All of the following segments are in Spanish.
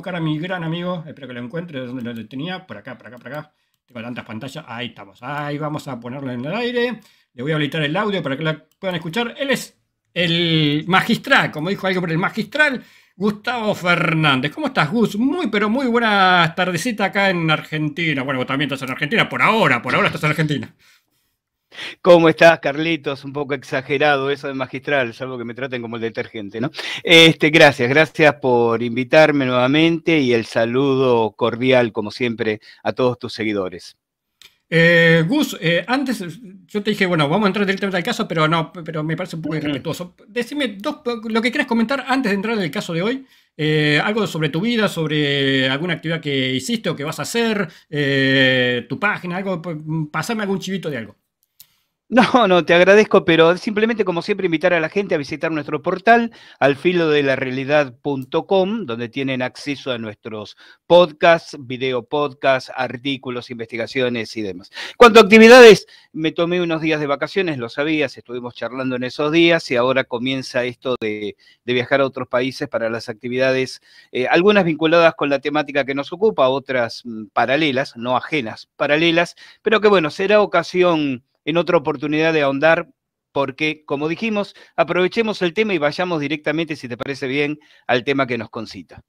buscar a mi gran amigo, espero que lo encuentre, donde lo tenía, por acá, por acá, por acá. Tengo tantas pantallas, ahí estamos, ahí vamos a ponerlo en el aire. Le voy a habilitar el audio para que la puedan escuchar. Él es el magistral, como dijo alguien por el magistral, Gustavo Fernández. ¿Cómo estás, Gus? Muy, pero muy buena tardecita acá en Argentina. Bueno, vos también estás en Argentina, por ahora, por ahora estás en Argentina. ¿Cómo estás, Carlitos? Un poco exagerado eso de magistral, salvo que me traten como el detergente, ¿no? Este, gracias, gracias por invitarme nuevamente y el saludo cordial, como siempre, a todos tus seguidores. Eh, Gus, eh, antes yo te dije, bueno, vamos a entrar directamente al caso, pero no, pero me parece un poco irrespetuoso. Decime lo que quieras comentar antes de entrar en el caso de hoy. Eh, algo sobre tu vida, sobre alguna actividad que hiciste o que vas a hacer, tu página, algo, pasarme algún chivito de algo. No, no, te agradezco, pero simplemente como siempre invitar a la gente a visitar nuestro portal alfilodelarealidad.com, donde tienen acceso a nuestros podcasts, video podcasts, artículos, investigaciones y demás. Cuanto a actividades, me tomé unos días de vacaciones, lo sabías, estuvimos charlando en esos días y ahora comienza esto de, viajar a otros países para las actividades, eh, algunas vinculadas con la temática que nos ocupa, otras mm, paralelas, no ajenas, paralelas, pero que bueno, será ocasión en otra oportunidad de ahondar, porque, como dijimos, aprovechemos el tema y vayamos directamente, si te parece bien, al tema que nos concita.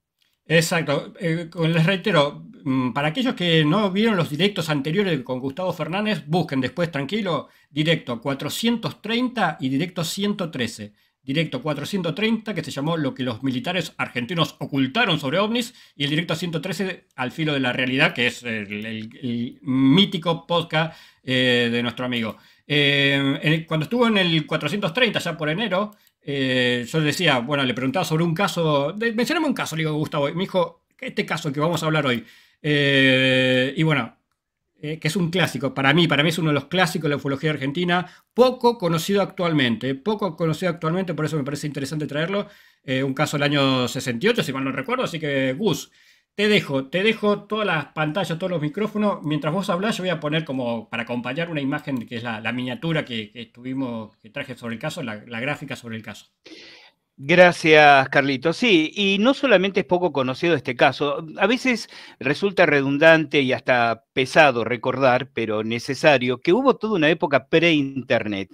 Exacto. Eh, les reitero, mm, para aquellos que no vieron los directos anteriores con Gustavo Fernández, busquen después tranquilo, directo 430 y directo 113 directo 430, que se llamó Lo que los militares argentinos ocultaron sobre ovnis, y el directo 113, Al filo de la realidad, que es el, mítico podcast eh, de nuestro amigo. Eh, cuando estuvo en el 430, ya por enero, eh, yo decía, bueno, le preguntaba sobre un caso, mencioname un caso, le digo Gustavo, y me dijo, este caso que vamos a hablar hoy. y bueno, eh, que es un clásico, para mí, para mí es uno de los clásicos de la ufología argentina, poco conocido actualmente, poco conocido actualmente, por eso me parece interesante traerlo, eh, un caso del año 68, si mal no recuerdo, así que Gus, te dejo, te dejo todas las pantallas, todos los micrófonos, mientras vos hablas yo voy a poner como para acompañar una imagen que es la, miniatura que, que, que traje sobre el caso, la gráfica sobre el caso. Gracias, Carlito. Sí, y no solamente es poco conocido este caso, a veces resulta redundante y hasta pesado recordar, pero necesario, que hubo toda una época pre-internet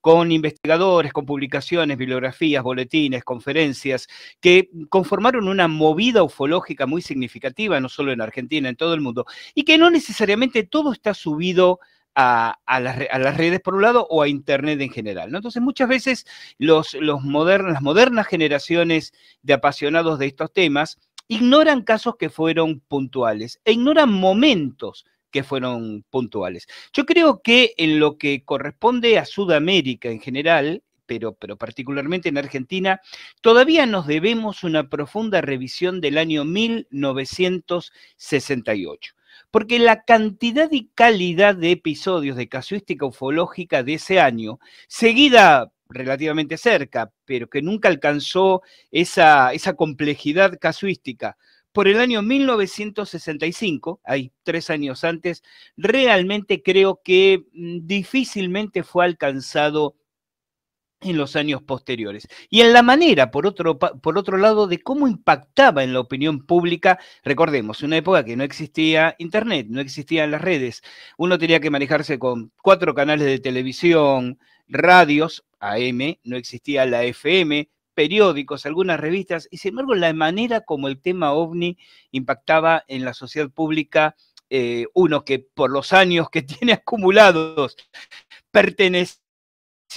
con investigadores, con publicaciones, bibliografías, boletines, conferencias, que conformaron una movida ufológica muy significativa, no solo en Argentina, en todo el mundo, y que no necesariamente todo está subido a, las, redes por un lado o a Internet en general. ¿no? Entonces muchas veces los, los las modernas generaciones de apasionados de estos temas ignoran casos que fueron puntuales e ignoran momentos que fueron puntuales. Yo creo que en lo que corresponde a Sudamérica en general, pero, pero, particularmente en Argentina, todavía nos debemos una profunda revisión del año 1968 porque la cantidad y calidad de episodios de casuística ufológica de ese año, seguida relativamente cerca, pero que nunca alcanzó esa, esa complejidad casuística, por el año 1965, hay tres años antes, realmente creo que mm, difícilmente fue alcanzado en los años posteriores. Y en la manera, por otro, por otro lado, de cómo impactaba en la opinión pública, recordemos, una época que no existía Internet, no existían las redes, uno tenía que manejarse con cuatro canales de televisión, radios, AM, no existía la FM, periódicos, algunas revistas, y sin embargo la manera como el tema ovni impactaba en la sociedad pública, eh, uno que por los años que tiene acumulados pertenece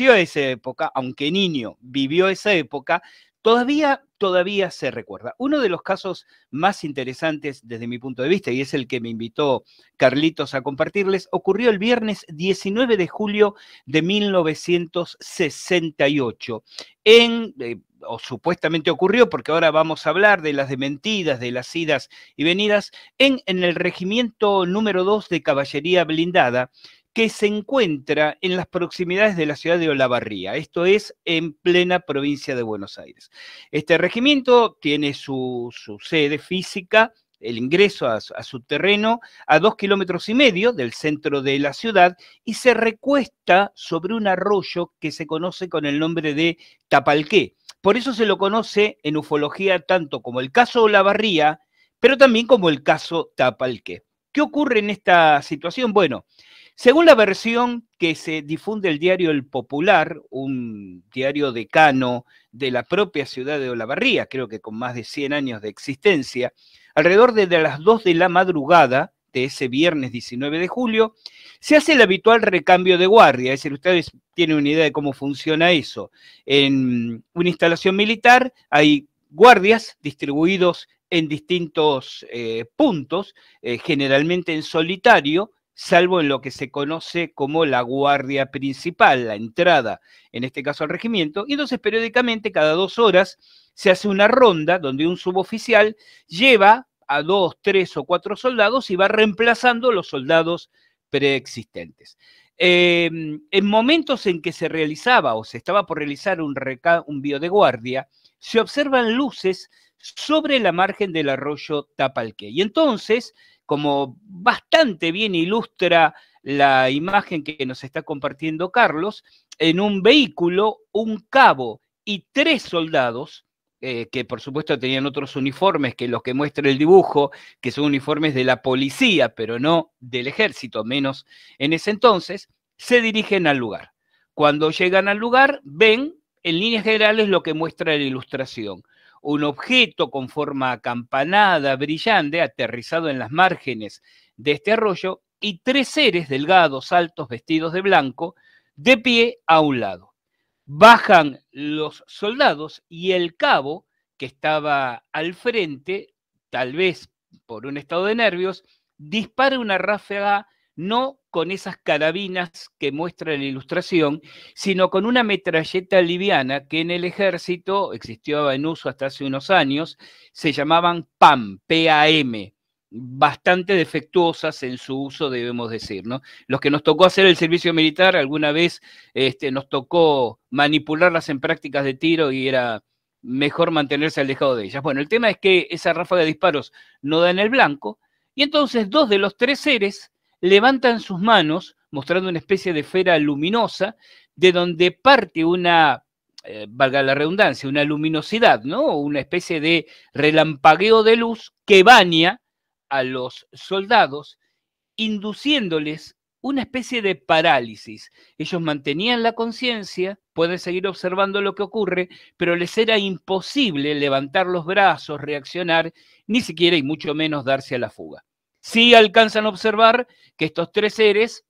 a esa época, aunque niño vivió esa época, todavía, todavía se recuerda. Uno de los casos más interesantes desde mi punto de vista, y es el que me invitó Carlitos a compartirles, ocurrió el viernes 19 de julio de 1968 en... Eh, o supuestamente ocurrió, porque ahora vamos a hablar de las dementidas, de las idas y venidas, en, en el regimiento número 2 de Caballería Blindada, que se encuentra en las proximidades de la ciudad de Olavarría, esto es en plena provincia de Buenos Aires. Este regimiento tiene su, sede física, el ingreso a, su terreno a dos kilómetros y medio del centro de la ciudad y se recuesta sobre un arroyo que se conoce con el nombre de Tapalqué. Por eso se lo conoce en ufología tanto como el caso Olavarría, pero también como el caso Tapalqué. ¿Qué ocurre en esta situación? Bueno, según la versión que se difunde el diario El Popular, un diario decano de la propia ciudad de Olavarría, creo que con más de 100 años de existencia, alrededor de las 2 de la madrugada de ese viernes 19 de julio, se hace el habitual recambio de guardia, es decir, ustedes tienen una idea de cómo funciona eso. En una instalación militar hay guardias distribuidos en distintos eh, puntos, eh, generalmente en solitario, salvo en lo que se conoce como la guardia principal, la entrada, en este caso al regimiento, y entonces periódicamente, cada dos horas, se hace una ronda donde un suboficial lleva a dos, tres o cuatro soldados y va reemplazando los soldados preexistentes. Em, en momentos en que se realizaba o se estaba por realizar un, un de guardia, se observan luces sobre la margen del arroyo Tapalqué. Y entonces como bastante bien ilustra la imagen que nos está compartiendo Carlos, en un vehículo, un cabo y tres soldados, eh, que por supuesto tenían otros uniformes que los que muestra el dibujo, que son uniformes de la policía, pero no del ejército, menos en ese entonces, se dirigen al lugar. Cuando llegan al lugar, ven en líneas generales lo que muestra la ilustración un objeto con forma acampanada, brillante, aterrizado en las márgenes de este arroyo, y tres seres delgados, altos, vestidos de blanco, de pie a un lado. Bajan los soldados y el cabo, que estaba al frente, tal vez por un estado de nervios, dispara una ráfaga no con esas carabinas que muestra la ilustración, sino con una metralleta liviana que en el ejército existió en uso hasta hace unos años, se llamaban PAM, PAM, bastante defectuosas en su uso, debemos decir. Los que nos tocó hacer el servicio militar, alguna vez este, nos tocó manipularlas en prácticas de tiro y era mejor mantenerse alejado de ellas. Bueno, el tema es que esa ráfaga de disparos no da en el blanco, y entonces dos de los tres seres levantan sus manos mostrando una especie de esfera luminosa de donde parte una, eh, valga la redundancia, una luminosidad, ¿no? Una especie de relampagueo de luz que baña a los soldados, induciéndoles una especie de parálisis. Ellos mantenían la conciencia, pueden seguir observando lo que ocurre, pero les era imposible levantar los brazos, reaccionar, ni siquiera y mucho menos darse a la fuga. Sí alcanzan a observar que estos tres seres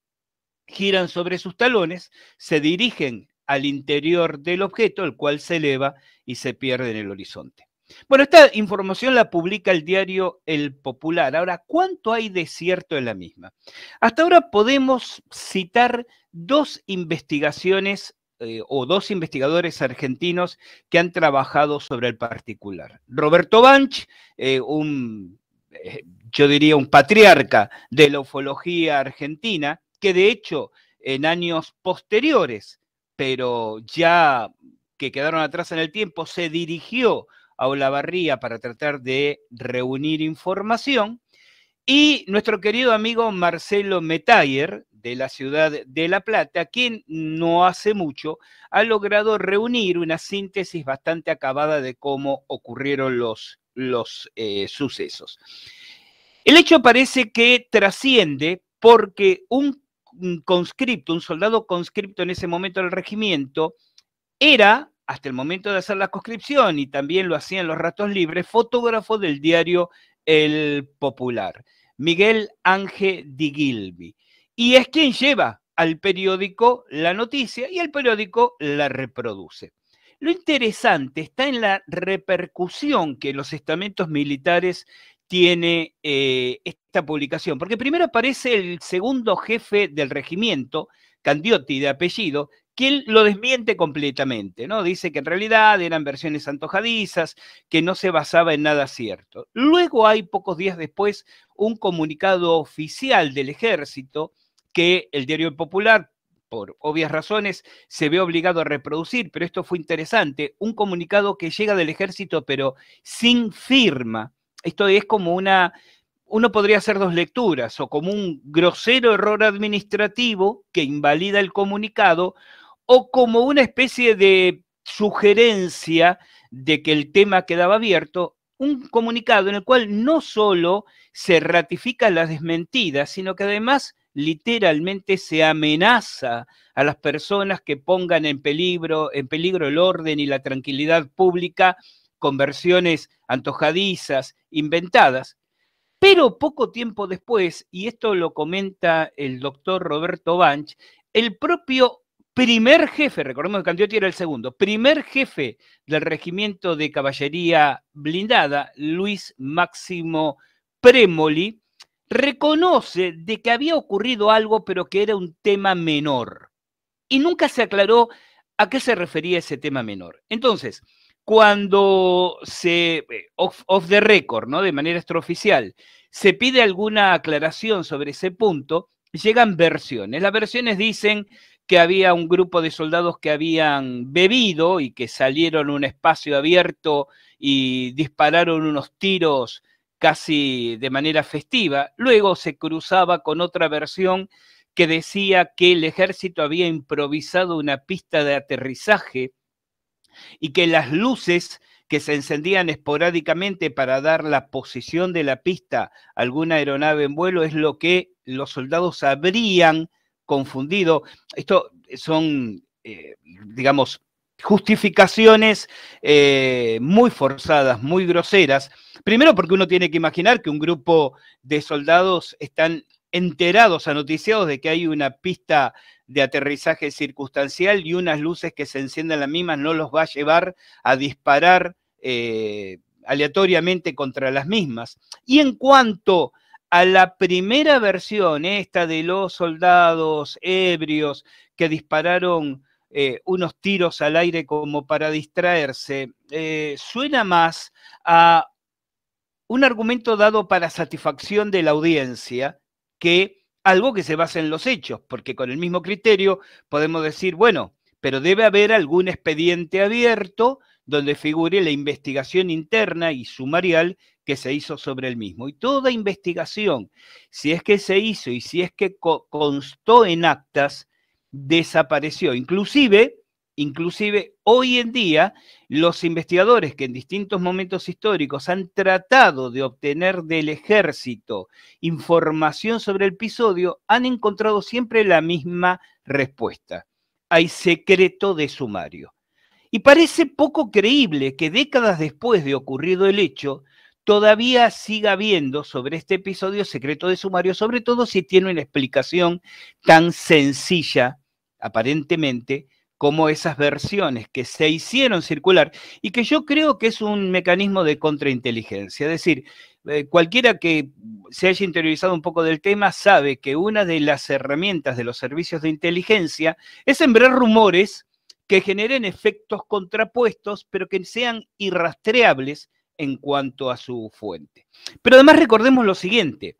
giran sobre sus talones, se dirigen al interior del objeto, el cual se eleva y se pierde en el horizonte. Bueno, esta información la publica el diario El Popular. Ahora, ¿cuánto hay de cierto en la misma? Hasta ahora podemos citar dos investigaciones eh, o dos investigadores argentinos que han trabajado sobre el particular. Roberto Banch, eh, un eh, yo diría, un patriarca de la ufología argentina, que de hecho en años posteriores, pero ya que quedaron atrás en el tiempo, se dirigió a Olavarría para tratar de reunir información, y nuestro querido amigo Marcelo Metayer, de la ciudad de La Plata, quien no hace mucho ha logrado reunir una síntesis bastante acabada de cómo ocurrieron los, los eh, sucesos. El hecho parece que trasciende porque un conscripto, un soldado conscripto en ese momento del regimiento, era, hasta el momento de hacer la conscripción, y también lo hacían los ratos libres, fotógrafo del diario El Popular, Miguel Ángel Di. Y es quien lleva al periódico la noticia y el periódico la reproduce. Lo interesante está en la repercusión que los estamentos militares tiene eh, esta publicación, porque primero aparece el segundo jefe del regimiento, Candiotti de apellido, él lo desmiente completamente, ¿no? Dice que en realidad eran versiones antojadizas, que no se basaba en nada cierto. Luego hay, pocos días después, un comunicado oficial del ejército que el diario Popular, por obvias razones, se ve obligado a reproducir, pero esto fue interesante, un comunicado que llega del ejército, pero sin firma, esto es como una, uno podría hacer dos lecturas, o como un grosero error administrativo que invalida el comunicado, o como una especie de sugerencia de que el tema quedaba abierto, un comunicado en el cual no solo se ratifica la desmentida, sino que además literalmente se amenaza a las personas que pongan en peligro, en peligro el orden y la tranquilidad pública con versiones antojadizas, inventadas. Pero poco tiempo después, y esto lo comenta el doctor Roberto Banch, el propio primer jefe, recordemos que Candiotti era el segundo, primer jefe del regimiento de caballería blindada, Luis Máximo Premoli, reconoce de que había ocurrido algo, pero que era un tema menor. Y nunca se aclaró a qué se refería ese tema menor. Entonces, cuando se, eh, off, the record, ¿no? de manera extraoficial, se pide alguna aclaración sobre ese punto, llegan versiones. Las versiones dicen que había un grupo de soldados que habían bebido y que salieron a un espacio abierto y dispararon unos tiros casi de manera festiva. Luego se cruzaba con otra versión que decía que el ejército había improvisado una pista de aterrizaje y que las luces que se encendían esporádicamente para dar la posición de la pista a alguna aeronave en vuelo es lo que los soldados habrían confundido. Esto son, eh, digamos, justificaciones eh, muy forzadas, muy groseras. Primero porque uno tiene que imaginar que un grupo de soldados están enterados, anoticiados de que hay una pista de aterrizaje circunstancial y unas luces que se encienden las mismas no los va a llevar a disparar eh, aleatoriamente contra las mismas. Y en cuanto a la primera versión, esta de los soldados ebrios que dispararon eh, unos tiros al aire como para distraerse, eh, suena más a un argumento dado para satisfacción de la audiencia que algo que se basa en los hechos, porque con el mismo criterio podemos decir, bueno, pero debe haber algún expediente abierto donde figure la investigación interna y sumarial que se hizo sobre el mismo. Y toda investigación, si es que se hizo y si es que constó en actas, desapareció. Inclusive, inclusive hoy en día, los investigadores que en distintos momentos históricos han tratado de obtener del ejército información sobre el episodio, han encontrado siempre la misma respuesta. Hay secreto de sumario. Y parece poco creíble que décadas después de ocurrido el hecho, todavía siga habiendo sobre este episodio secreto de sumario, sobre todo si tiene una explicación tan sencilla, aparentemente, como esas versiones que se hicieron circular y que yo creo que es un mecanismo de contrainteligencia. Es decir, eh, cualquiera que se haya interiorizado un poco del tema sabe que una de las herramientas de los servicios de inteligencia es sembrar rumores que generen efectos contrapuestos, pero que sean irrastreables en cuanto a su fuente. Pero además recordemos lo siguiente.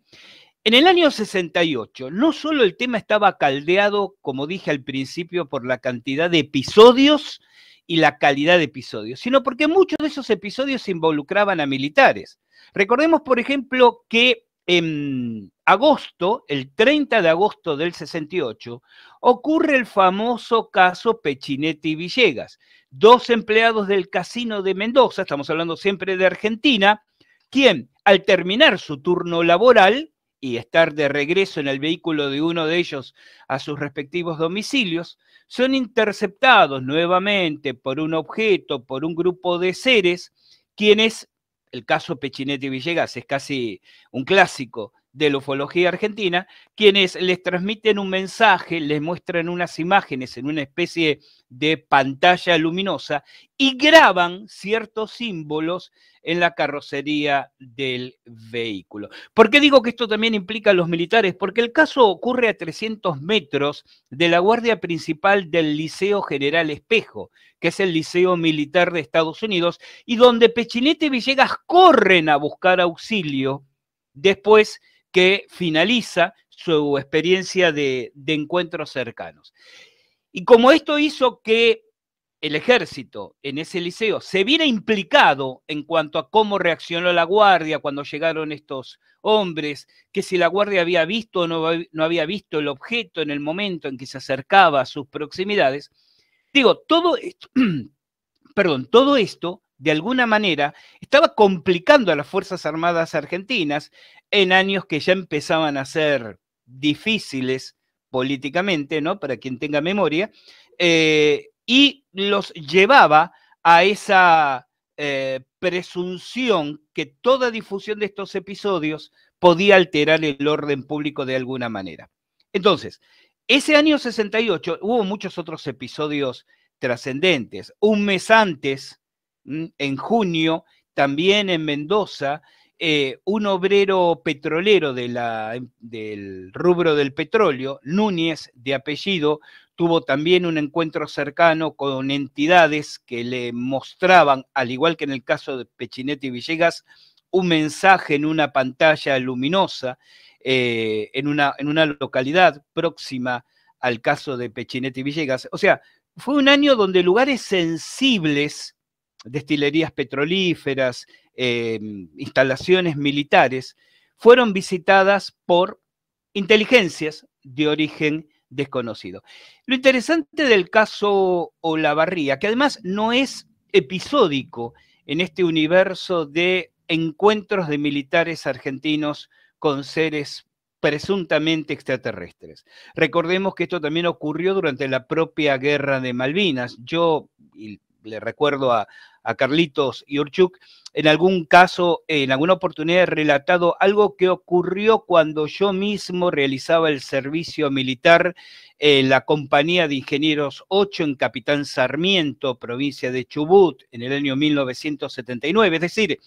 En el año 68, no solo el tema estaba caldeado, como dije al principio, por la cantidad de episodios y la calidad de episodios, sino porque muchos de esos episodios involucraban a militares. Recordemos, por ejemplo, que en agosto, el 30 de agosto del 68, ocurre el famoso caso Pechinetti Villegas, dos empleados del casino de Mendoza, estamos hablando siempre de Argentina, quien al terminar su turno laboral y estar de regreso en el vehículo de uno de ellos a sus respectivos domicilios, son interceptados nuevamente por un objeto, por un grupo de seres, quienes el caso Pechinetti Villegas es casi un clásico de la ufología argentina, quienes les transmiten un mensaje, les muestran unas imágenes en una especie de pantalla luminosa y graban ciertos símbolos en la carrocería del vehículo. ¿Por qué digo que esto también implica a los militares? Porque el caso ocurre a 300 metros de la guardia principal del Liceo General Espejo, que es el Liceo Militar de Estados Unidos, y donde Pechinete y Villegas corren a buscar auxilio después que finaliza su experiencia de, encuentros cercanos. Y como esto hizo que el ejército en ese liceo se viera implicado en cuanto a cómo reaccionó la guardia cuando llegaron estos hombres, que si la guardia había visto o no, no, había visto el objeto en el momento en que se acercaba a sus proximidades. Digo, todo esto, perdón, todo esto de alguna manera estaba complicando a las Fuerzas Armadas argentinas en años que ya empezaban a ser difíciles políticamente, ¿no? Para quien tenga memoria, eh, y los llevaba a esa eh, presunción que toda difusión de estos episodios podía alterar el orden público de alguna manera. Entonces, ese año 68 hubo muchos otros episodios trascendentes. Un mes antes, en junio, también en Mendoza, eh, un obrero petrolero del rubro del petróleo, Núñez de apellido, tuvo también un encuentro cercano con entidades que le mostraban, al igual que en el caso de Pechinetti y Villegas, un mensaje en una pantalla luminosa eh, en, una, en una localidad próxima al caso de Pechinetti y Villegas. O sea, fue un año donde lugares sensibles, destilerías petrolíferas, eh, instalaciones militares, fueron visitadas por inteligencias de origen desconocido. Lo interesante del caso Olavarría, que además no es episódico en este universo de encuentros de militares argentinos con seres presuntamente extraterrestres. Recordemos que esto también ocurrió durante la propia guerra de Malvinas. Yo, le recuerdo a, a Carlitos Urchuk, en algún caso, en alguna oportunidad he relatado algo que ocurrió cuando yo mismo realizaba el servicio militar en la compañía de ingenieros 8 en Capitán Sarmiento, provincia de Chubut, en el año 1979. Es decir,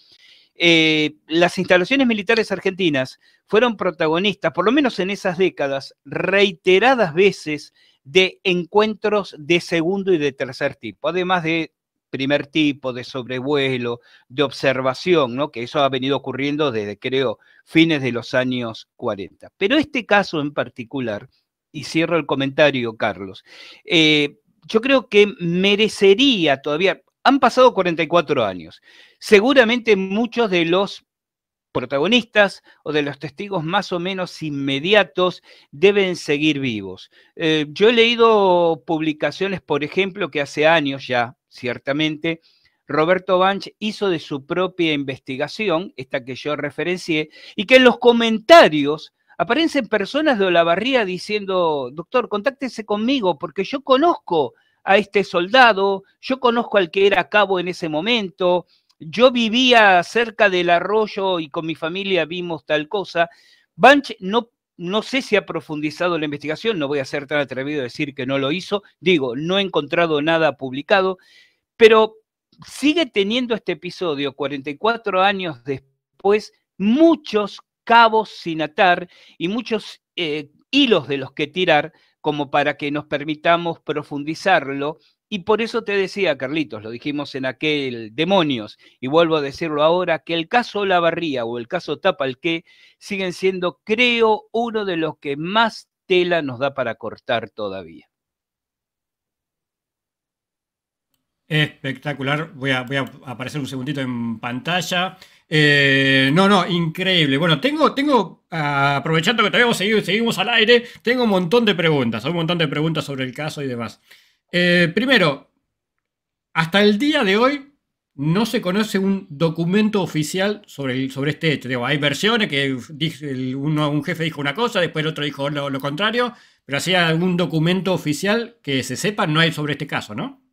eh, las instalaciones militares argentinas fueron protagonistas, por lo menos en esas décadas, reiteradas veces de encuentros de segundo y de tercer tipo, además de primer tipo, de sobrevuelo, de observación, ¿no? que eso ha venido ocurriendo desde, creo, fines de los años 40. Pero este caso en particular, y cierro el comentario, Carlos, eh, yo creo que merecería todavía, han pasado 44 años, seguramente muchos de los protagonistas o de los testigos más o menos inmediatos deben seguir vivos. Eh, yo he leído publicaciones, por ejemplo, que hace años ya, ciertamente, Roberto Banch hizo de su propia investigación, esta que yo referencié, y que en los comentarios aparecen personas de Olavarría diciendo, doctor, contáctese conmigo porque yo conozco a este soldado, yo conozco al que era cabo en ese momento, yo vivía cerca del arroyo y con mi familia vimos tal cosa. Banch no, no sé si ha profundizado la investigación, no voy a ser tan atrevido a decir que no lo hizo, digo, no he encontrado nada publicado, pero sigue teniendo este episodio 44 años después muchos cabos sin atar y muchos eh, hilos de los que tirar como para que nos permitamos profundizarlo. Y por eso te decía, Carlitos, lo dijimos en aquel Demonios, y vuelvo a decirlo ahora, que el caso Lavarría o el caso Tapalqué siguen siendo, creo, uno de los que más tela nos da para cortar todavía. Espectacular. Voy a, aparecer un segundito en pantalla. Eh, no, no, increíble. Bueno, tengo, tengo, ah, aprovechando que todavía seguimos, seguimos al aire, tengo un montón de preguntas, un montón de preguntas sobre el caso y demás. Eh, primero, hasta el día de hoy no se conoce un documento oficial sobre, sobre este hecho. hay versiones que uno, un jefe dijo una cosa, después el otro dijo lo, lo contrario, pero así algún documento oficial que se sepa no hay sobre este caso, ¿no?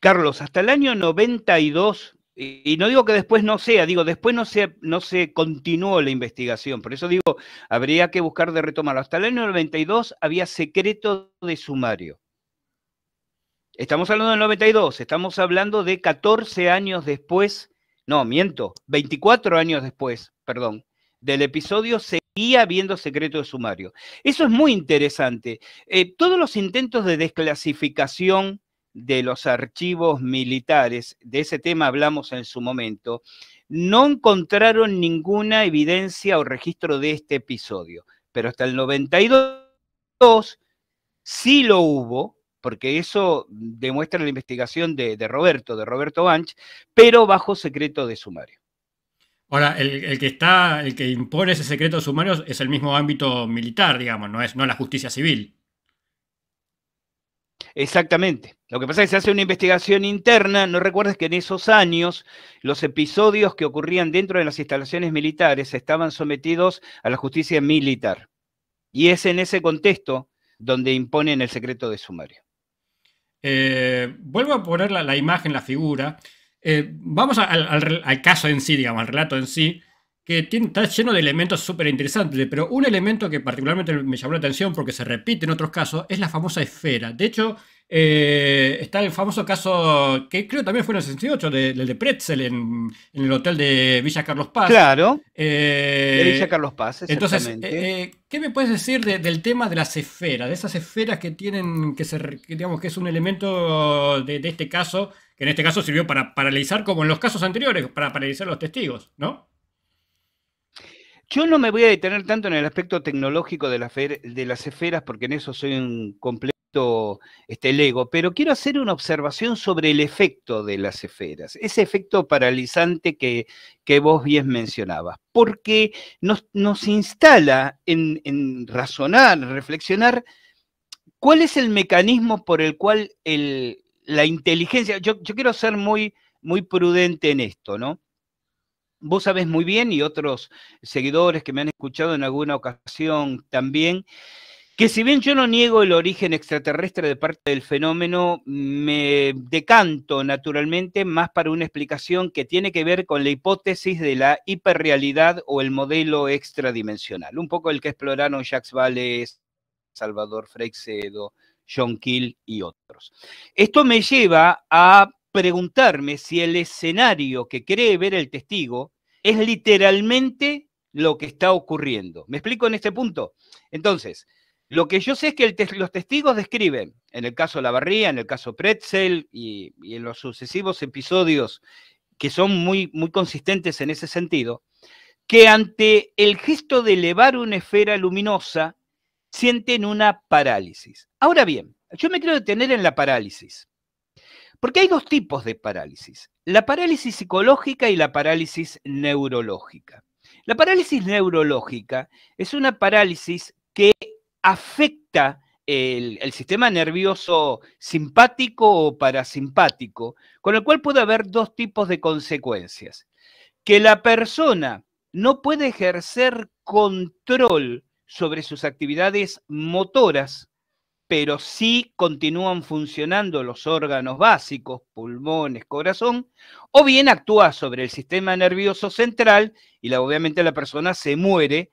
Carlos, hasta el año 92, y no digo que después no sea, digo, después no se, no se continuó la investigación, por eso digo, habría que buscar de retomarlo. Hasta el año 92 había secreto de sumario. Estamos hablando del 92, estamos hablando de 14 años después, no, miento, 24 años después, perdón, del episodio seguía habiendo secreto de sumario. Eso es muy interesante. Eh, todos los intentos de desclasificación de los archivos militares, de ese tema hablamos en su momento, no encontraron ninguna evidencia o registro de este episodio, pero hasta el 92 sí lo hubo, porque eso demuestra la investigación de, Roberto, de Roberto Banch, pero bajo secreto de sumario. Ahora, el, que está, el que impone ese secreto de sumario es el mismo ámbito militar, digamos, no es no la justicia civil. Exactamente. Lo que pasa es que se hace una investigación interna. No recuerdes que en esos años los episodios que ocurrían dentro de las instalaciones militares estaban sometidos a la justicia militar. Y es en ese contexto donde imponen el secreto de sumario. Eh, vuelvo a poner la, imagen, la figura. Eh, vamos al, caso en sí, digamos, al relato en sí, que está lleno de elementos súper interesantes, pero un elemento que particularmente me llamó la atención porque se repite en otros casos es la famosa esfera. De hecho, eh, está el famoso caso que creo también fue en el 68, del de, Pretzel en, el hotel de Villa Carlos Paz. Claro. de Villa Carlos Paz, Entonces, ¿qué me puedes decir del tema de las esferas? De esas esferas que tienen, que, ser, digamos que es un elemento de, de este caso que en este caso sirvió para paralizar como en los casos anteriores, para paralizar los testigos, ¿no? Yo no me voy a detener tanto en el aspecto tecnológico de, las esferas, porque en eso soy un completo este, lego, pero quiero hacer una observación sobre el efecto de las esferas, ese efecto paralizante que, vos bien mencionabas, porque nos, instala en, en razonar, reflexionar cuál es el mecanismo por el cual el, la inteligencia, yo, quiero ser muy, muy prudente en esto, ¿no? Vos sabés muy bien, y otros seguidores que me han escuchado en alguna ocasión también, que si bien yo no niego el origen extraterrestre de parte del fenómeno, me decanto naturalmente más para una explicación que tiene que ver con la hipótesis de la hiperrealidad o el modelo extradimensional, un poco el que exploraron Jacques Vallée, Salvador Freixedo, John Kill y otros. Esto me lleva a preguntarme si el escenario que cree ver el testigo es literalmente lo que está ocurriendo. ¿Me explico en este punto? Entonces, lo que yo sé es que los testigos describen, en el caso Lavarría, en el caso Pretzel y, en los sucesivos episodios que son muy, muy consistentes en ese sentido, que ante el gesto de elevar una esfera luminosa, sienten una parálisis. Ahora bien, yo me quiero detener en la parálisis, porque hay dos tipos de parálisis, la parálisis psicológica y la parálisis neurológica. La parálisis neurológica es una parálisis que afecta el, sistema nervioso simpático o parasimpático, con el cual puede haber dos tipos de consecuencias. Que la persona no puede ejercer control sobre sus actividades motoras, pero sí continúan funcionando los órganos básicos, pulmones, corazón, o bien actúa sobre el sistema nervioso central y la, obviamente la persona se muere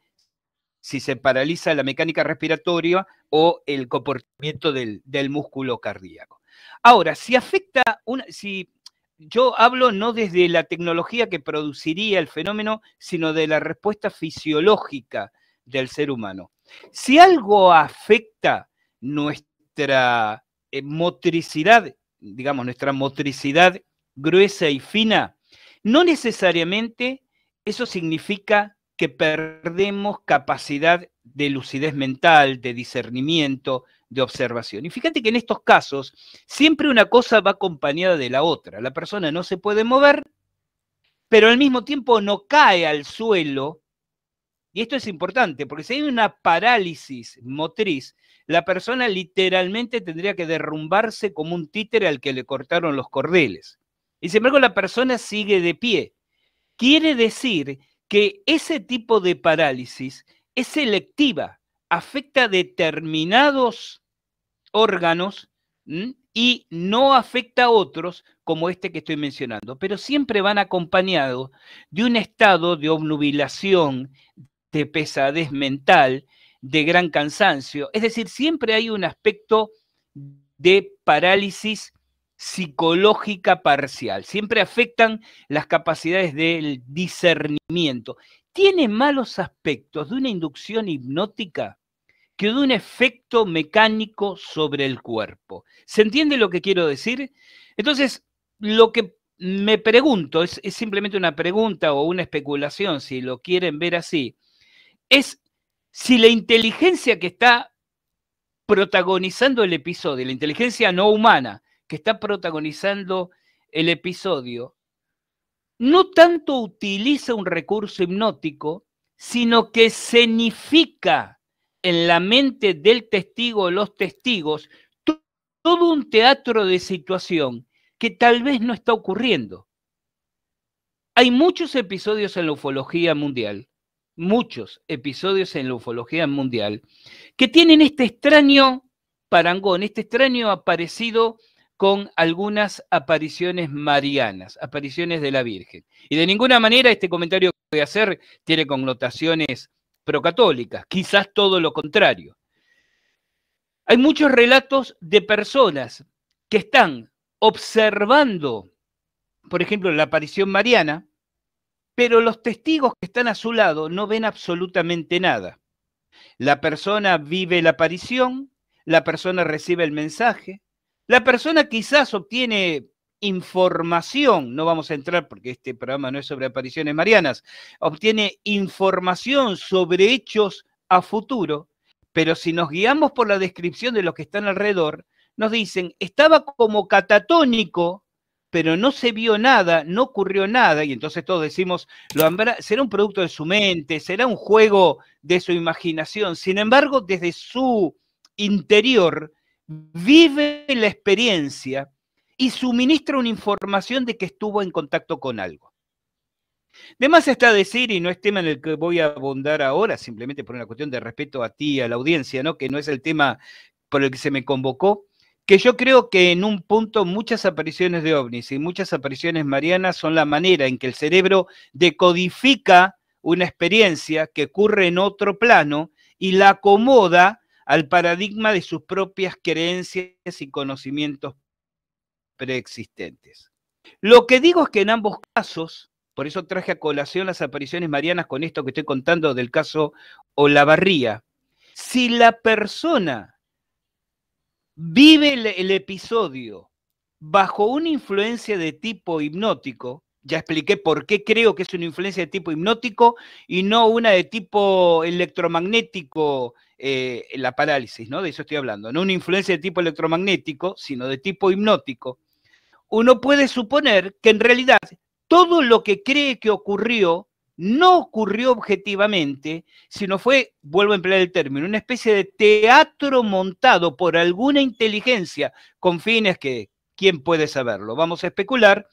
si se paraliza la mecánica respiratoria o el comportamiento del, músculo cardíaco. Ahora, si afecta, una, si yo hablo no desde la tecnología que produciría el fenómeno, sino de la respuesta fisiológica del ser humano. Si algo afecta nuestra eh, motricidad, digamos, nuestra motricidad gruesa y fina, no necesariamente eso significa que perdemos capacidad de lucidez mental, de discernimiento, de observación. Y fíjate que en estos casos siempre una cosa va acompañada de la otra. La persona no se puede mover, pero al mismo tiempo no cae al suelo y esto es importante, porque si hay una parálisis motriz, la persona literalmente tendría que derrumbarse como un títere al que le cortaron los cordeles. Y sin embargo, la persona sigue de pie. Quiere decir que ese tipo de parálisis es selectiva, afecta determinados órganos y no afecta a otros como este que estoy mencionando, pero siempre van acompañados de un estado de obnubilación, de pesadez mental, de gran cansancio. Es decir, siempre hay un aspecto de parálisis psicológica parcial. Siempre afectan las capacidades del discernimiento. Tiene malos aspectos de una inducción hipnótica que de un efecto mecánico sobre el cuerpo. ¿Se entiende lo que quiero decir? Entonces, lo que me pregunto, es, simplemente una pregunta o una especulación, si lo quieren ver así, es si la inteligencia que está protagonizando el episodio, la inteligencia no humana que está protagonizando el episodio, no tanto utiliza un recurso hipnótico, sino que significa en la mente del testigo o los testigos todo un teatro de situación que tal vez no está ocurriendo. Hay muchos episodios en la ufología mundial, muchos episodios en la ufología mundial, que tienen este extraño parangón, este extraño aparecido con algunas apariciones marianas, apariciones de la Virgen. Y de ninguna manera este comentario que voy a hacer tiene connotaciones procatólicas, quizás todo lo contrario. Hay muchos relatos de personas que están observando, por ejemplo, la aparición mariana, pero los testigos que están a su lado no ven absolutamente nada. La persona vive la aparición, la persona recibe el mensaje, la persona quizás obtiene información, no vamos a entrar porque este programa no es sobre apariciones marianas, obtiene información sobre hechos a futuro, pero si nos guiamos por la descripción de los que están alrededor, nos dicen, estaba como catatónico, pero no se vio nada, no ocurrió nada, y entonces todos decimos, lo será un producto de su mente, será un juego de su imaginación. Sin embargo, desde su interior, vive la experiencia y suministra una información de que estuvo en contacto con algo. De más está decir, y no es tema en el que voy a abundar ahora, simplemente por una cuestión de respeto a ti y a la audiencia, ¿no? que no es el tema por el que se me convocó, que yo creo que en un punto muchas apariciones de ovnis y muchas apariciones marianas son la manera en que el cerebro decodifica una experiencia que ocurre en otro plano y la acomoda al paradigma de sus propias creencias y conocimientos preexistentes. Lo que digo es que en ambos casos, por eso traje a colación las apariciones marianas con esto que estoy contando del caso Olavarría, si la persona vive el, episodio bajo una influencia de tipo hipnótico, ya expliqué por qué creo que es una influencia de tipo hipnótico y no una de tipo electromagnético, eh, la parálisis, ¿no? De eso estoy hablando. No una influencia de tipo electromagnético, sino de tipo hipnótico uno puede suponer que en realidad todo lo que cree que ocurrió no ocurrió objetivamente, sino fue, vuelvo a emplear el término, una especie de teatro montado por alguna inteligencia con fines que, ¿quién puede saberlo? Vamos a especular.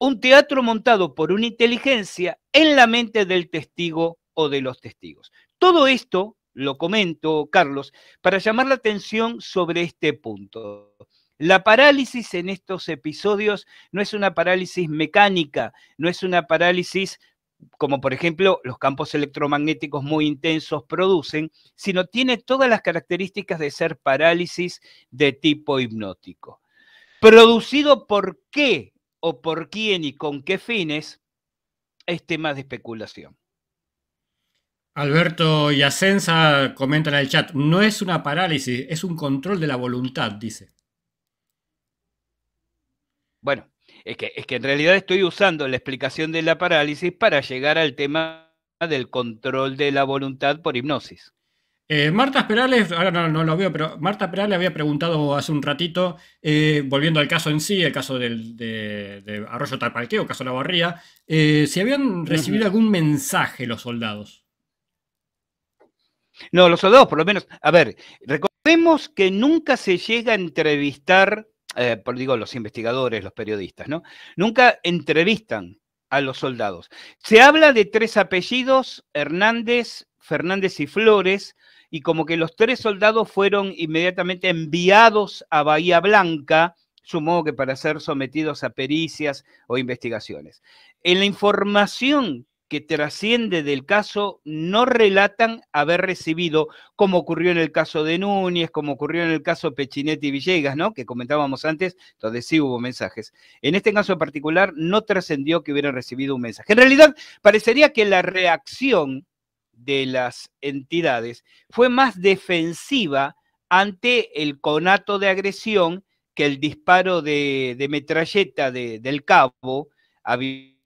Un teatro montado por una inteligencia en la mente del testigo o de los testigos. Todo esto lo comento, Carlos, para llamar la atención sobre este punto. La parálisis en estos episodios no es una parálisis mecánica, no es una parálisis como por ejemplo los campos electromagnéticos muy intensos producen, sino tiene todas las características de ser parálisis de tipo hipnótico. Producido por qué o por quién y con qué fines es tema de especulación. Alberto Yacenza comenta en el chat, no es una parálisis, es un control de la voluntad, dice. Bueno, es que, es que en realidad estoy usando la explicación de la parálisis para llegar al tema del control de la voluntad por hipnosis. Eh, Marta Perales, ahora no, lo veo, pero Marta Perales había preguntado hace un ratito, eh, volviendo al caso en sí, el caso del, de, Arroyo Tapalqueo, caso de la Barría, eh, si habían recibido algún mensaje los soldados. No, los soldados por lo menos, a ver, recordemos que nunca se llega a entrevistar eh, digo, los investigadores, los periodistas, ¿no? Nunca entrevistan a los soldados. Se habla de tres apellidos, Hernández, Fernández y Flores, y como que los tres soldados fueron inmediatamente enviados a Bahía Blanca, supongo que para ser sometidos a pericias o investigaciones. En la información que trasciende del caso no relatan haber recibido, como ocurrió en el caso de Núñez, como ocurrió en el caso Pechinetti y Villegas, ¿no? que comentábamos antes, donde sí hubo mensajes. En este caso en particular no trascendió que hubieran recibido un mensaje. En realidad, parecería que la reacción de las entidades fue más defensiva ante el conato de agresión que el disparo de, metralleta del cabo había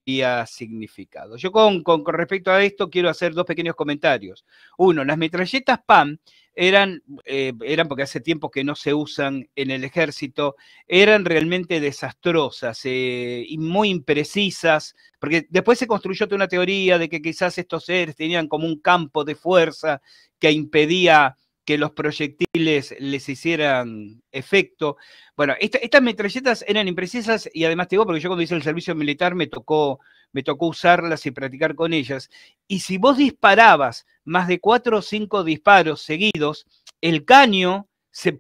significado. Yo con, con, respecto a esto quiero hacer dos pequeños comentarios. Uno, las metralletas PAM eran, eh, eran porque hace tiempo que no se usan en el ejército, eran realmente desastrosas eh, y muy imprecisas, porque después se construyó toda una teoría de que quizás estos seres tenían como un campo de fuerza que impedía que los proyectiles les hicieran efecto. Bueno, estas metralletas eran imprecisas y además te digo, porque yo cuando hice el servicio militar me tocó, me tocó usarlas y practicar con ellas. Y si vos disparabas más de cuatro o cinco disparos seguidos, el caño se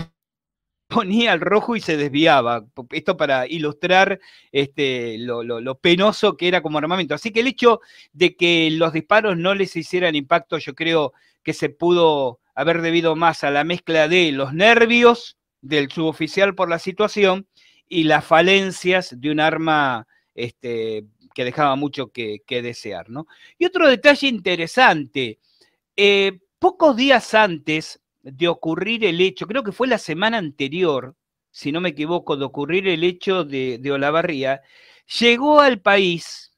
ponía al rojo y se desviaba. Esto para ilustrar este, lo, lo, penoso que era como armamento. Así que el hecho de que los disparos no les hicieran impacto, yo creo que se pudo haber debido más a la mezcla de los nervios del suboficial por la situación y las falencias de un arma este, que dejaba mucho que, desear. ¿no? Y otro detalle interesante, eh, pocos días antes de ocurrir el hecho, creo que fue la semana anterior, si no me equivoco, de ocurrir el hecho de, de Olavarría, llegó al país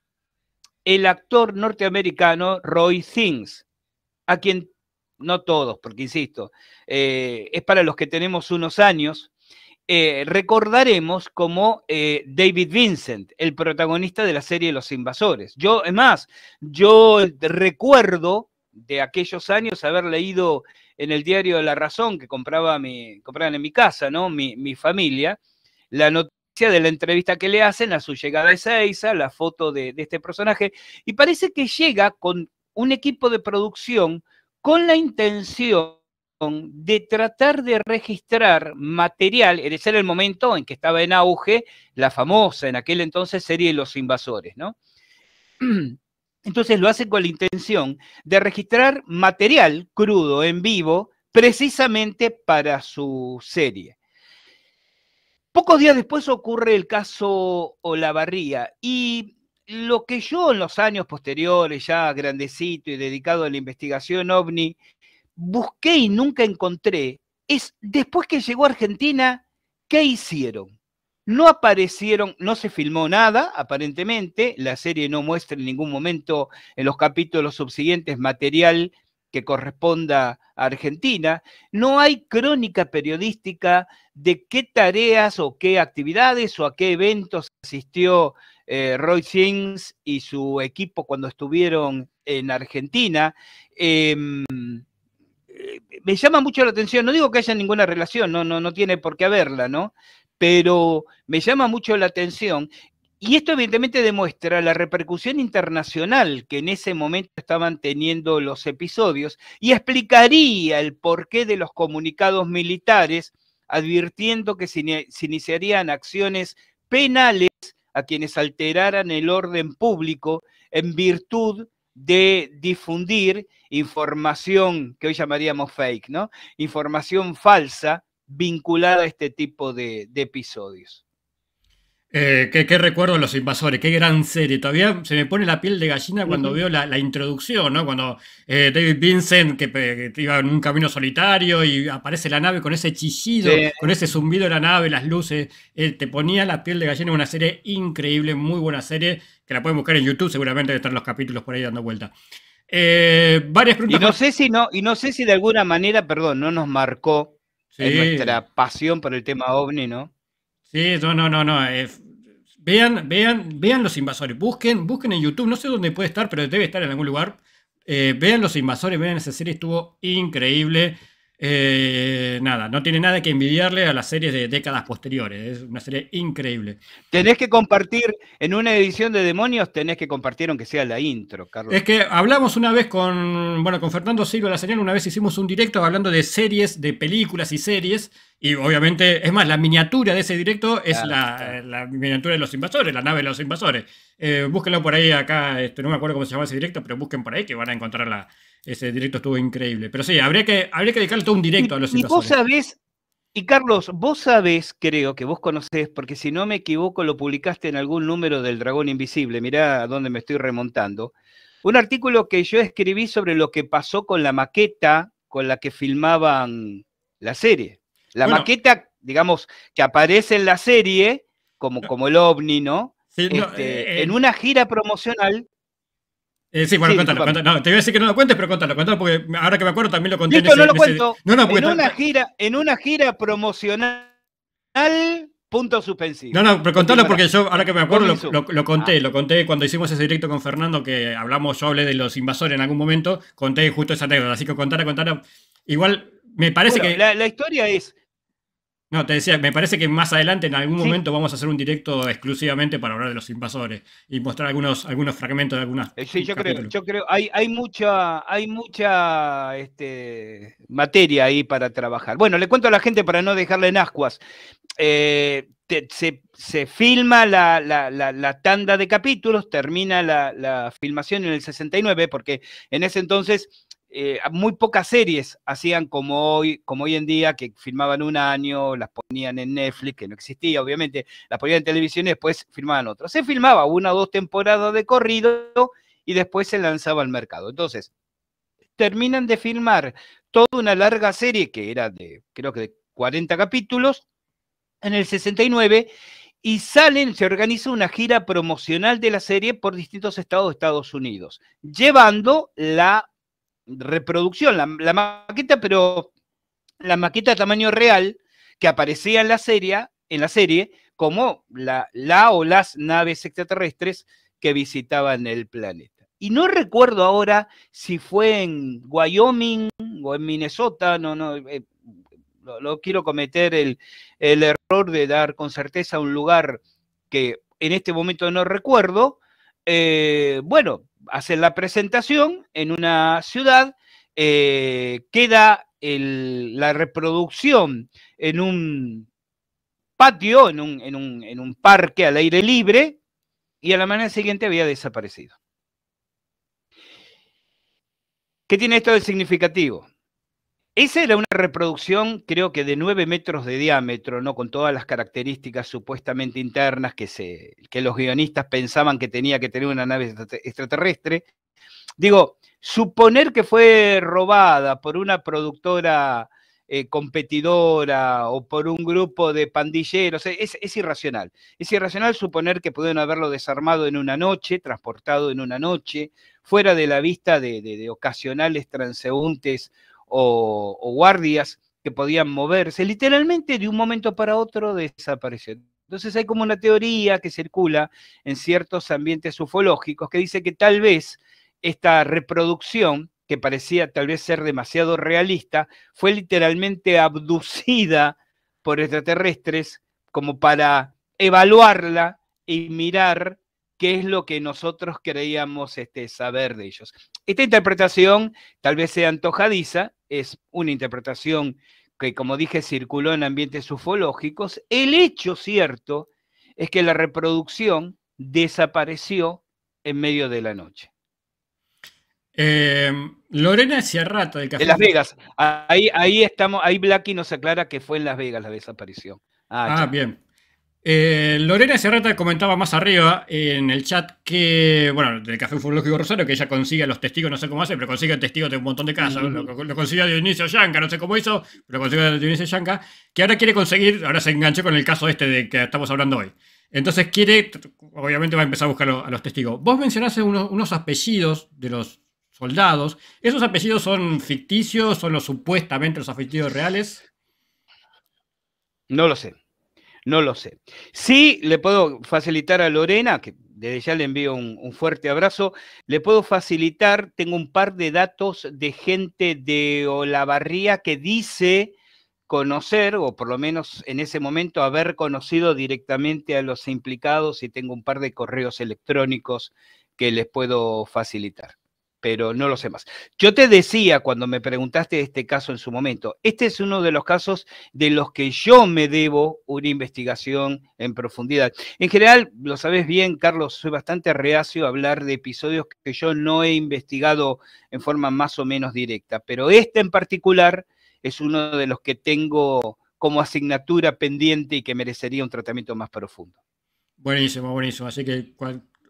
el actor norteamericano Roy Things, a quien no todos, porque insisto, eh, es para los que tenemos unos años, eh, recordaremos como eh, David Vincent, el protagonista de la serie Los Invasores. Yo, es más, yo recuerdo de aquellos años haber leído en el diario La Razón que compraba mi, compraban en mi casa, ¿no? Mi, familia, la noticia de la entrevista que le hacen a su llegada a Ezeiza, la foto de este personaje, y parece que llega con un equipo de producción con la intención de tratar de registrar material, ese era el momento en que estaba en auge la famosa en aquel entonces serie Los Invasores, ¿no? Entonces lo hace con la intención de registrar material crudo en vivo precisamente para su serie. Pocos días después ocurre el caso Olavarría y lo que yo en los años posteriores, ya grandecito y dedicado a la investigación ovni, busqué y nunca encontré, es después que llegó a Argentina, ¿qué hicieron? No aparecieron, no se filmó nada, aparentemente, la serie no muestra en ningún momento en los capítulos subsiguientes material que corresponda a Argentina, no hay crónica periodística de qué tareas o qué actividades o a qué eventos asistió eh, Roy Things y su equipo cuando estuvieron en Argentina. Em, eh, me llama mucho la atención, no digo que haya ninguna relación, no, no, no tiene por qué haberla, ¿no? Pero me llama mucho la atención y esto evidentemente demuestra la repercusión internacional que en ese momento estaban teniendo los episodios y explicaría el porqué de los comunicados militares advirtiendo que se, iniciarían acciones penales a quienes alteraran el orden público en virtud de difundir información que hoy llamaríamos fake, ¿no? Información falsa vinculada a este tipo de, episodios. Eh, ¿qué, recuerdo de los invasores, qué gran serie. Todavía se me pone la piel de gallina cuando veo la, introducción, ¿no? Cuando eh, David Vincent, que, iba en un camino solitario y aparece la nave con ese chillido, con ese zumbido de la nave, las luces, eh, te ponía la piel de gallina. Una serie increíble, muy buena serie, que la pueden buscar en YouTube, seguramente de estar los capítulos por ahí dando vuelta. varias preguntas. Y no, sé si no, y no sé si de alguna manera, perdón, no nos marcó nuestra pasión por el tema ovni, ¿no? Sí, no, no, no, no. vean, vean, vean los invasores. Busquen, busquen en YouTube. No sé dónde puede estar, pero debe estar en algún lugar. Eh, vean los invasores, vean esa serie, estuvo increíble. Eh, nada, no tiene nada que envidiarle a las series de décadas posteriores. Es una serie increíble. Tenés que compartir, en una edición de Demonios, tenés que compartir aunque sea la intro, Carlos. Es que hablamos una vez con, bueno, con Fernando Silva La Señal, una vez hicimos un directo hablando de series, de películas y series. Y obviamente, es más, la miniatura de ese directo es la, miniatura de los invasores, la nave de los invasores. Eh, búsquenlo por ahí acá, este, no me acuerdo cómo se llama ese directo, pero busquen por ahí que van a encontrar la, ese directo estuvo increíble. Pero sí, habría que, habría que dedicarle todo un directo a los Y vos sabés, y Carlos, vos sabés, creo que vos conocés, porque si no me equivoco, lo publicaste en algún número del Dragón Invisible. Mirá a dónde me estoy remontando. Un artículo que yo escribí sobre lo que pasó con la maqueta con la que filmaban la serie. La maqueta, digamos, que aparece en la serie, como, como el ovni, ¿no? Este, eh, en una gira promocional eh, sí, bueno, cuéntalo, No, te voy a decir que no lo cuentes, pero cuéntalo, cuéntalo, porque ahora que me acuerdo también lo conté. en ese, no lo cuento. No, no, en, una gira, en una gira promocional, punto suspensivo. No, no, pero contalo porque yo, ahora que me acuerdo, lo, conté. Ah. Lo conté cuando hicimos ese directo con Fernando, que hablamos, yo hablé de los invasores en algún momento, conté justo esa anécdota. Así que contara, contara. Igual Me parece que. La, historia es. No, te decía, me parece que más adelante en algún momento vamos a hacer un directo exclusivamente para hablar de los invasores y mostrar algunos, algunos fragmentos de algunas. Eh, sí, yo creo, yo creo, hay, hay mucha, hay mucha este, materia ahí para trabajar. Bueno, le cuento a la gente para no dejarle en ascuas. Eh, se, filma la, tanda de capítulos, termina la, filmación en el 69, porque en ese entonces eh, muy pocas series hacían como hoy, como hoy en día, que filmaban un año, las ponían en Netflix, que no existía, obviamente, las ponían en televisión y después filmaban otras. Se filmaba una o dos temporadas de corrido y después se lanzaba al mercado. Entonces, terminan de filmar toda una larga serie que era de, creo que de 40 capítulos, en el 69 y salen, se organiza una gira promocional de la serie por distintos estados de Estados Unidos, llevando la reproducción, la, maqueta, pero la maqueta de tamaño real que aparecía en la serie, en la serie como la, la o las naves extraterrestres que visitaban el planeta. Y no recuerdo ahora si fue en Wyoming o en Minnesota, no, no, eh, no, quiero cometer el, error de dar con certeza un lugar que en este momento no recuerdo. Eh, bueno, hacen la presentación en una ciudad, eh, queda la reproducción en un patio, en un, en un parque al aire libre, y a la mañana siguiente había desaparecido. ¿Qué tiene esto de significativo? Esa era una reproducción, creo que de 9 metros de diámetro, ¿no? Con todas las características supuestamente internas que, los guionistas pensaban que tenía que tener una nave extraterrestre. Digo, suponer que fue robada por una productora eh, competidora o por un grupo de pandilleros, es, es, irracional. Es irracional suponer que pudieron haberlo desarmado en una noche, transportado en una noche, fuera de la vista de, de ocasionales transeúntes o, guardias que podían moverse, literalmente de un momento para otro desapareció. Entonces hay como una teoría que circula en ciertos ambientes ufológicos que dice que tal vez esta reproducción, que parecía tal vez ser demasiado realista, fue literalmente abducida por extraterrestres como para evaluarla y mirar qué es lo que nosotros creíamos este, saber de ellos. Esta interpretación tal vez sea antojadiza, es una interpretación que, como dije, circuló en ambientes ufológicos. El hecho cierto es que la reproducción desapareció en medio de la noche. Eh, Lorena Sierrata del Café. En Las Vegas. Ahí, ahí estamos, ahí Blacky nos aclara que fue en Las Vegas la desaparición. Ah, ah bien. Eh, Lorena Serrata comentaba más arriba en el chat que, bueno, del Café Ufológico Rosario, que ella consigue los testigos, no sé cómo hace, pero consigue testigos de un montón de casos. Lo, consigue a Dionisio Yanka, no sé cómo hizo, pero consigue a Dionisio Yanka, que ahora quiere conseguir, ahora se enganchó con el caso este de que estamos hablando hoy. Entonces quiere, obviamente va a empezar a buscar a los testigos. Vos mencionaste unos, unos apellidos de los soldados. ¿Esos apellidos son ficticios? ¿Son los supuestamente los apellidos reales? No lo sé. No lo sé. Sí, le puedo facilitar a Lorena, que desde ya le envío un, fuerte abrazo, le puedo facilitar, tengo un par de datos de gente de Olavarría que dice conocer, o por lo menos en ese momento haber conocido directamente a los implicados y tengo un par de correos electrónicos que les puedo facilitar pero no lo sé más. Yo te decía cuando me preguntaste este caso en su momento, este es uno de los casos de los que yo me debo una investigación en profundidad. En general, lo sabes bien, Carlos, soy bastante reacio a hablar de episodios que yo no he investigado en forma más o menos directa, pero este en particular es uno de los que tengo como asignatura pendiente y que merecería un tratamiento más profundo. Buenísimo, buenísimo. Así que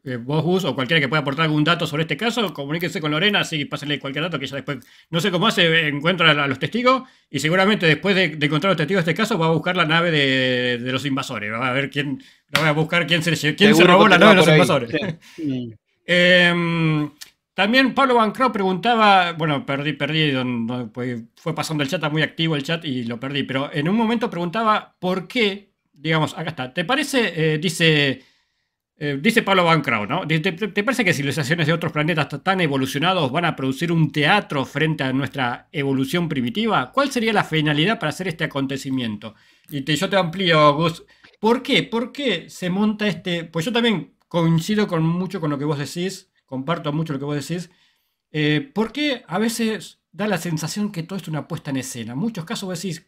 eh, vos, Gus, o cualquiera que pueda aportar algún dato sobre este caso, comuníquese con Lorena, así pásenle cualquier dato que ella después, no sé cómo hace, encuentra a los testigos y seguramente después de, encontrar a los testigos de este caso va a buscar la nave de, los invasores, va a ver quién, va a buscar quién se, quién se robó la nave de los invasores. Em, también Pablo Van preguntaba, bueno, perdí, perdí, pues, fue pasando el chat, está muy activo el chat y lo perdí, pero en un momento preguntaba por qué, digamos, acá está, ¿te parece, eh, dice Eh, dice Pablo Van Krau, ¿no? ¿Te, parece que civilizaciones de otros planetas tan evolucionados van a producir un teatro frente a nuestra evolución primitiva? ¿Cuál sería la finalidad para hacer este acontecimiento? Y yo te amplío, Gus. ¿Por qué? ¿Por qué se monta este...? Pues yo también coincido con mucho con lo que vos decís, comparto mucho lo que vos decís. Eh, ¿Por qué a veces da la sensación que todo es una puesta en escena? En muchos casos vos decís,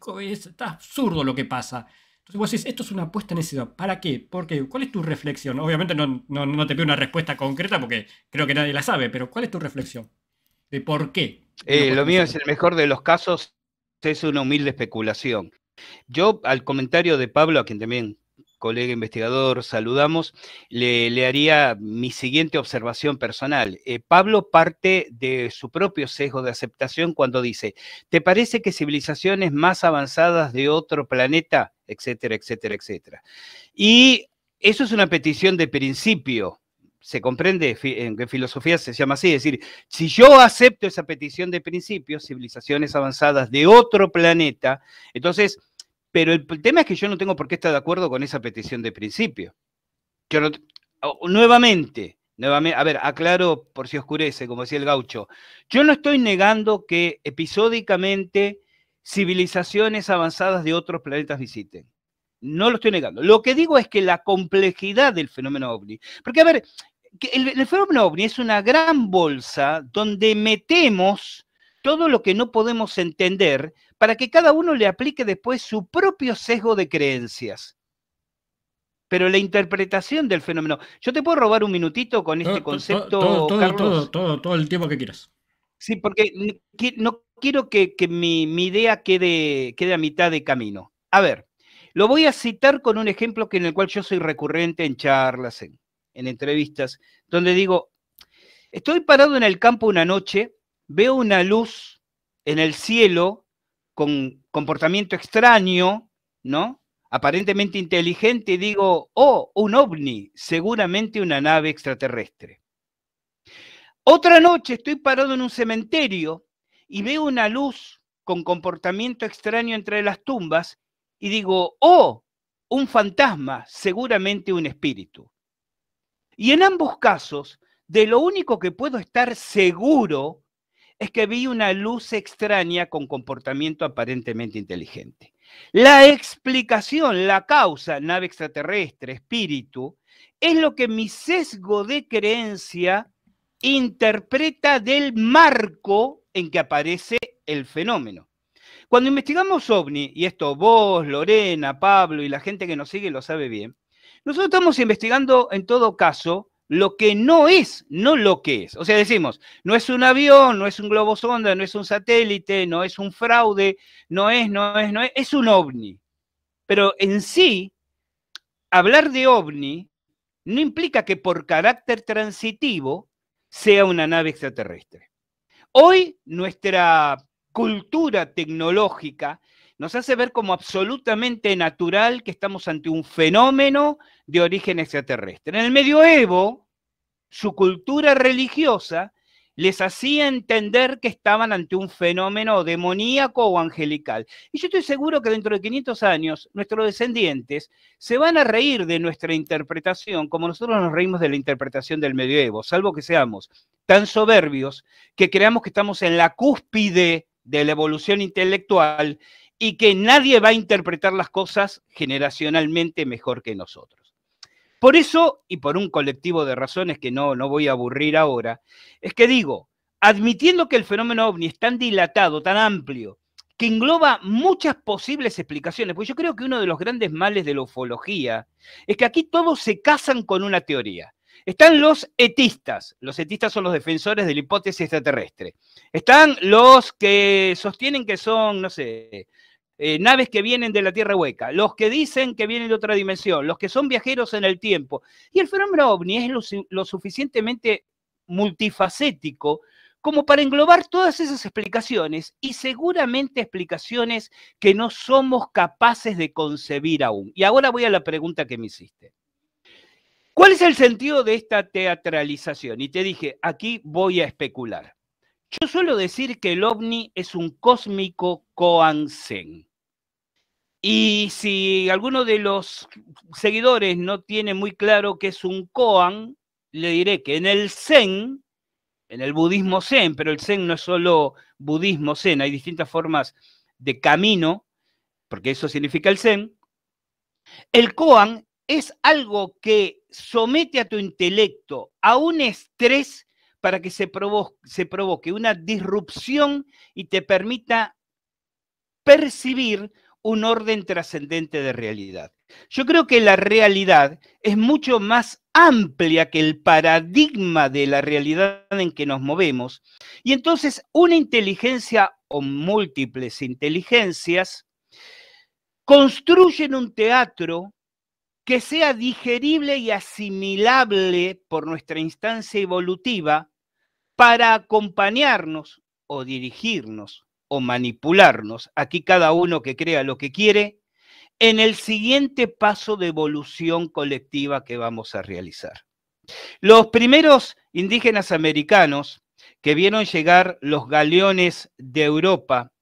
está absurdo lo que pasa. Entonces vos decís, esto es una puesta en escena. ¿Para qué? ¿Por qué? ¿Cuál es tu reflexión? Obviamente no, no, te pido una respuesta concreta porque creo que nadie la sabe, pero ¿cuál es tu reflexión? ¿De por qué? Eh, lo mío es el mejor de los casos, es una humilde especulación. Yo al comentario de Pablo, a quien también colega investigador, saludamos, le, haría mi siguiente observación personal. Eh, Pablo parte de su propio sesgo de aceptación cuando dice, ¿te parece que civilizaciones más avanzadas de otro planeta, etcétera, etcétera, etcétera? Y eso es una petición de principio. Se comprende en qué filosofía se llama así, es decir, si yo acepto esa petición de principio, civilizaciones avanzadas de otro planeta, entonces pero el, tema es que yo no tengo por qué estar de acuerdo con esa petición de principio. nuevamente, nuevamente, a ver, aclaro por si oscurece, como decía el gaucho. Yo no estoy negando que episódicamente civilizaciones avanzadas de otros planetas visiten. No lo estoy negando. Lo que digo es que la complejidad del fenómeno ovni, porque a ver, el, el fenómeno ovni es una gran bolsa donde metemos todo lo que no podemos entender para que cada uno le aplique después su propio sesgo de creencias. Pero la interpretación del fenómeno. Yo te puedo robar un minutito con este concepto. Todo, todo, todo, todo, el tiempo que quieras. Sí, porque no quiero que, mi, idea quede, quede a mitad de camino. A ver, lo voy a citar con un ejemplo que en el cual yo soy recurrente en charlas, en, en entrevistas, donde digo, estoy parado en el campo una noche, veo una luz en el cielo con comportamiento extraño, ¿no? Aparentemente inteligente, digo, oh, un ovni, seguramente una nave extraterrestre. Otra noche estoy parado en un cementerio y veo una luz con comportamiento extraño entre las tumbas y digo, oh, un fantasma, seguramente un espíritu. Y en ambos casos, de lo único que puedo estar seguro es que vi una luz extraña con comportamiento aparentemente inteligente. La explicación, la causa, nave extraterrestre, espíritu, es lo que mi sesgo de creencia interpreta del marco en que aparece el fenómeno. Cuando investigamos ovni, y esto vos, Lorena, Pablo y la gente que nos sigue lo sabe bien, nosotros estamos investigando en todo caso lo que no es, no lo que es. O sea, decimos, no es un avión, no es un globo sonda, no es un satélite, no es un fraude, no es, no es, no es, es un ovni. Pero en sí, hablar de ovni no implica que por carácter transitivo sea una nave extraterrestre. Hoy nuestra cultura tecnológica nos hace ver como absolutamente natural que estamos ante un fenómeno de origen extraterrestre. En el medioevo, su cultura religiosa les hacía entender que estaban ante un fenómeno demoníaco o angelical. Y yo estoy seguro que dentro de 500 años nuestros descendientes se van a reír de nuestra interpretación como nosotros nos reímos de la interpretación del medioevo, salvo que seamos tan soberbios que creamos que estamos en la cúspide de la evolución intelectual y que nadie va a interpretar las cosas generacionalmente mejor que nosotros. Por eso, y por un colectivo de razones que no, no voy a aburrir ahora, es que digo, admitiendo que el fenómeno ovni es tan dilatado, tan amplio, que engloba muchas posibles explicaciones, pues yo creo que uno de los grandes males de la ufología es que aquí todos se casan con una teoría. Están los etistas, los etistas son los defensores de la hipótesis extraterrestre. Están los que sostienen que son, no sé, eh, naves que vienen de la Tierra hueca, los que dicen que vienen de otra dimensión, los que son viajeros en el tiempo. Y el fenómeno ovni es lo, suficientemente multifacético como para englobar todas esas explicaciones y seguramente explicaciones que no somos capaces de concebir aún. Y ahora voy a la pregunta que me hiciste. ¿Cuál es el sentido de esta teatralización? Y te dije, aquí voy a especular. Yo suelo decir que el ovni es un cósmico Koansen. Y si alguno de los seguidores no tiene muy claro qué es un koan, le diré que en el Zen, en el budismo Zen, pero el Zen no es solo budismo Zen, hay distintas formas de camino, porque eso significa el Zen. El koan es algo que somete a tu intelecto a un estrés para que se, se provoque una disrupción y te permita percibir un orden trascendente de realidad. Yo creo que la realidad es mucho más amplia que el paradigma de la realidad en que nos movemos. Y entonces una inteligencia o múltiples inteligencias construyen un teatro que sea digerible y asimilable por nuestra instancia evolutiva para acompañarnos o dirigirnos o manipularnos, aquí cada uno que crea lo que quiere, en el siguiente paso de evolución colectiva que vamos a realizar. Los primeros indígenas americanos que vieron llegar los galeones de Europa,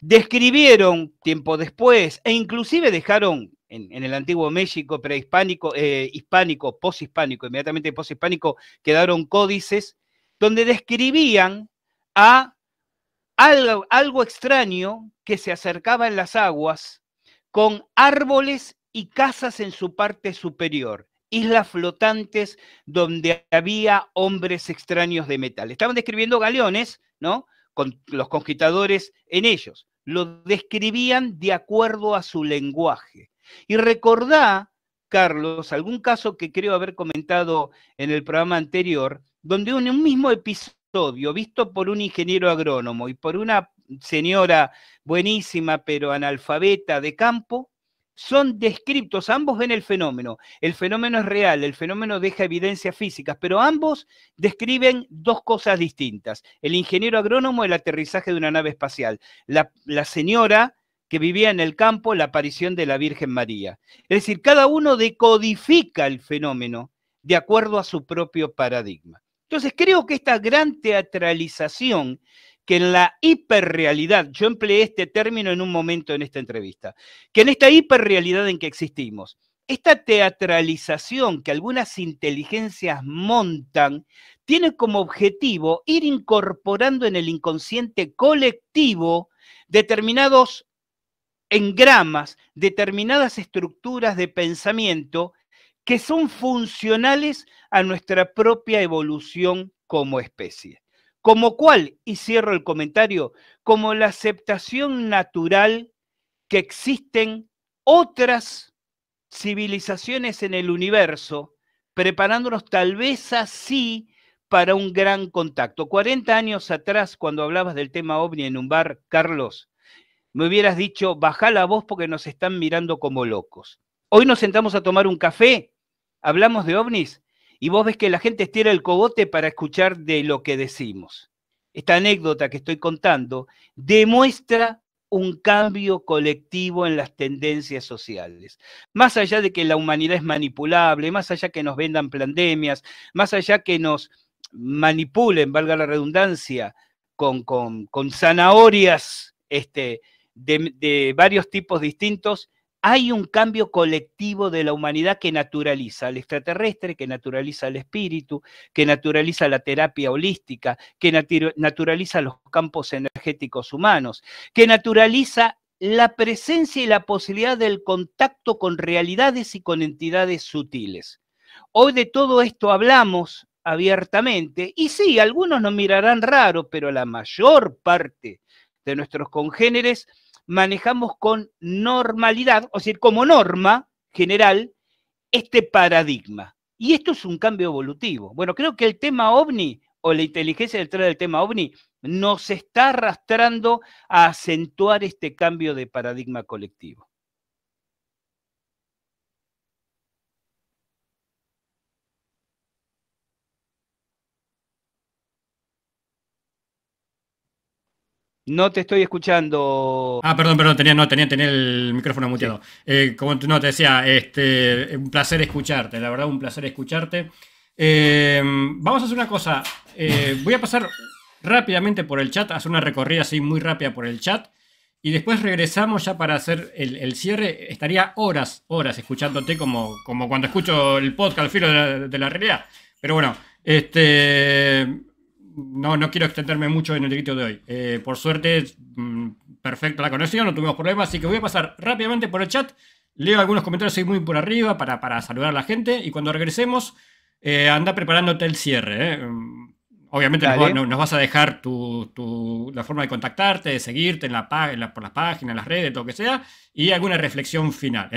describieron tiempo después e inclusive dejaron en, el antiguo México prehispánico, eh, hispánico, poshispánico, inmediatamente poshispánico, quedaron códices donde describían a algo, extraño que se acercaba en las aguas con árboles y casas en su parte superior, islas flotantes donde había hombres extraños de metal. Estaban describiendo galeones, ¿no? Con los conquistadores en ellos. Lo describían de acuerdo a su lenguaje. Y recordá, Carlos, algún caso que creo haber comentado en el programa anterior, donde en un mismo episodio, visto por un ingeniero agrónomo y por una señora buenísima pero analfabeta de campo, son descriptos, ambos ven el fenómeno, el fenómeno es real, el fenómeno deja evidencias físicas, pero ambos describen dos cosas distintas. El ingeniero agrónomo, el aterrizaje de una nave espacial, la, la señora que vivía en el campo la aparición de la Virgen María. Es decir, cada uno decodifica el fenómeno de acuerdo a su propio paradigma. Entonces, creo que esta gran teatralización que en la hiperrealidad, yo empleé este término en un momento en esta entrevista, que en esta hiperrealidad en que existimos, esta teatralización que algunas inteligencias montan tiene como objetivo ir incorporando en el inconsciente colectivo determinados engramas, determinadas estructuras de pensamiento que son funcionales a nuestra propia evolución como especie. Como cuál, y cierro el comentario, como la aceptación natural que existen otras civilizaciones en el universo, preparándonos tal vez así para un gran contacto. 40 años atrás, cuando hablabas del tema ovni en un bar, Carlos, me hubieras dicho, baja la voz porque nos están mirando como locos. Hoy nos sentamos a tomar un café, hablamos de ovnis y vos ves que la gente estira el cogote para escuchar de lo que decimos. Esta anécdota que estoy contando demuestra un cambio colectivo en las tendencias sociales. Más allá de que la humanidad es manipulable, más allá que nos vendan pandemias, más allá que nos manipulen, valga la redundancia, con, zanahorias este, de, varios tipos distintos, hay un cambio colectivo de la humanidad que naturaliza al extraterrestre, que naturaliza al espíritu, que naturaliza la terapia holística, que naturaliza los campos energéticos humanos, que naturaliza la presencia y la posibilidad del contacto con realidades y con entidades sutiles. Hoy de todo esto hablamos abiertamente y sí, algunos nos mirarán raro, pero la mayor parte de nuestros congéneres manejamos con normalidad, o sea, como norma general, este paradigma. Y esto es un cambio evolutivo. Bueno, creo que el tema ovni o la inteligencia detrás del tema ovni nos está arrastrando a acentuar este cambio de paradigma colectivo. No te estoy escuchando. Ah, perdón, perdón, tenía, no, tenía, el micrófono muteado. Eh, como no te decía, este, un placer escucharte, la verdad, un placer escucharte. Eh, vamos a hacer una cosa. Eh, voy a pasar rápidamente por el chat, hacer una recorrida así muy rápida por el chat. y después regresamos ya para hacer el, cierre. Estaría horas, horas escuchándote como, como cuando escucho el podcast al filo de la, realidad. Pero bueno, este no, no quiero extenderme mucho en el directo de hoy. Eh, por suerte, mm, perfecta la conexión, no tuvimos problemas, así que voy a pasar rápidamente por el chat. Leo algunos comentarios ahí muy por arriba para, para saludar a la gente y cuando regresemos, eh, anda preparándote el cierre. Eh. Obviamente nos, vas a dejar tu, la forma de contactarte, de seguirte en la, por las páginas, en las redes, todo lo que sea, y alguna reflexión final.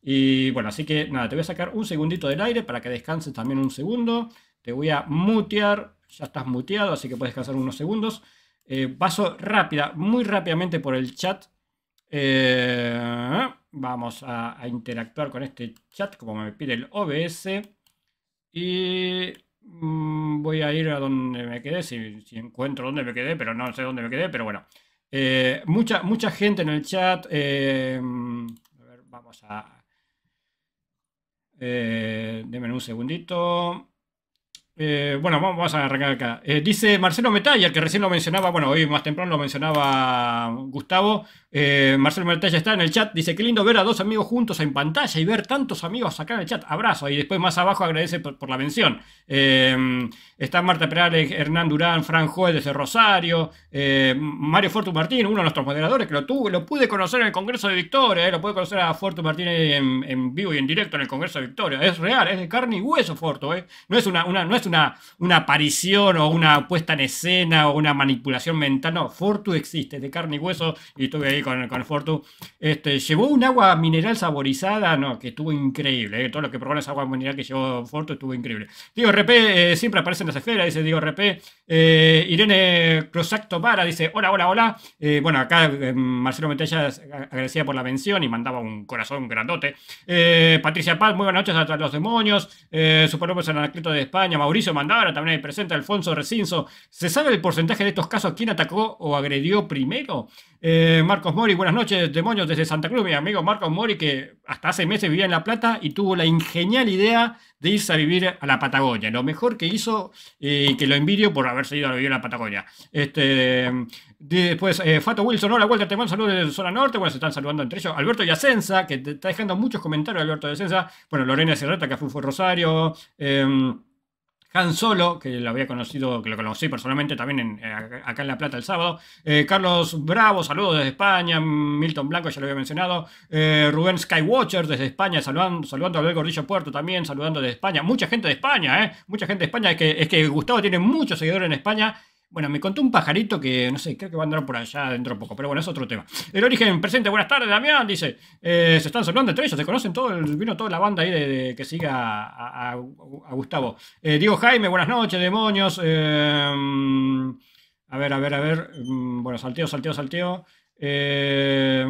y bueno, así que nada, te voy a sacar un segundito del aire para que descanses también un segundo. Te voy a mutear, ya estás muteado, así que puedes descansar unos segundos. Eh, paso rápida, muy rápidamente por el chat. vamos a, interactuar con este chat como me pide el OBS. Y Mm, voy a ir a donde me quedé, si, encuentro dónde me quedé, pero no sé dónde me quedé, pero bueno. Eh, mucha, mucha gente en el chat. Eh, a ver, vamos a... Eh, denme un segundito. Eh, bueno, vamos a arrancar acá. Eh, dice Marcelo Metalla, que recién lo mencionaba, bueno, hoy más temprano lo mencionaba Gustavo. Eh, Marcelo Metalla está en el chat. Dice: Qué lindo ver a dos amigos juntos en pantalla y ver tantos amigos acá en el chat. Abrazo. Y después más abajo agradece por, la mención. está Marta Perales, Hernán Durán, Fran Joe desde Rosario, Mario Fortu Martín, uno de nuestros moderadores que lo tuve, lo pude conocer en el Congreso de Victoria. lo pude conocer a Fortu Martín en, vivo y en directo en el Congreso de Victoria. Es real, es de carne y hueso, Fortu. No es una, no una, aparición o una puesta en escena o una manipulación mental. No, Fortu existe, de carne y hueso, y estuve ahí con, con Fortu. Este, llevó un agua mineral saborizada, no, que estuvo increíble. Eh, todo lo que probó esa agua mineral que llevó Fortu estuvo increíble. Digo RP, eh, siempre aparece en las esferas, dice Diego RP. Eh, Irene Crosacto Para dice: Hola, hola, hola. bueno, acá Marcelo Metella agradecía por la mención y mandaba un corazón grandote. Patricia Paz, muy buenas noches a los demonios. Super López Anacleto de España. Mauricio Mandara, también hay presente Alfonso Recinzo. ¿Se sabe el porcentaje de estos casos? ¿Quién atacó o agredió primero? Eh, Marcos Mori, buenas noches, demonios desde Santa Cruz, mi amigo Marcos Mori, que hasta hace meses vivía en La Plata y tuvo la ingenial idea de irse a vivir a la Patagonia. Lo mejor que hizo, y eh, que lo envidio por haberse ido a vivir a la Patagonia. Este, después, eh, Fato Wilson, hola, vuelta, te mando saludos de zona norte. Bueno, se están saludando entre ellos. Alberto Yacenza, que te está dejando muchos comentarios, Alberto Yacenza. Bueno, Lorena Cerreta, que fue, fue Rosario. Em, Han Solo, que lo había conocido, que lo conocí personalmente también eh, acá en La Plata el sábado. Eh, Carlos Bravo, saludos desde España. Milton Blanco, ya lo había mencionado. Eh, Rubén Skywatcher desde España, saludando, saludando a Abel Gordillo Puerto también, saludando desde España. Mucha gente de España, ¿eh? Mucha gente de España. Es que, es que Gustavo tiene muchos seguidores en España bueno, me contó un pajarito que, no sé, creo que va a andar por allá dentro de poco, pero bueno, es otro tema. El origen presente, buenas tardes, Damián, dice, eh, se están saludando entre ellos, se conocen todo, vino toda la banda ahí de, que siga a, Gustavo. Eh, Diego Jaime, buenas noches, demonios. Eh, a ver, a ver, a ver. Mm, bueno, salteo, salteo, salteo. Eh,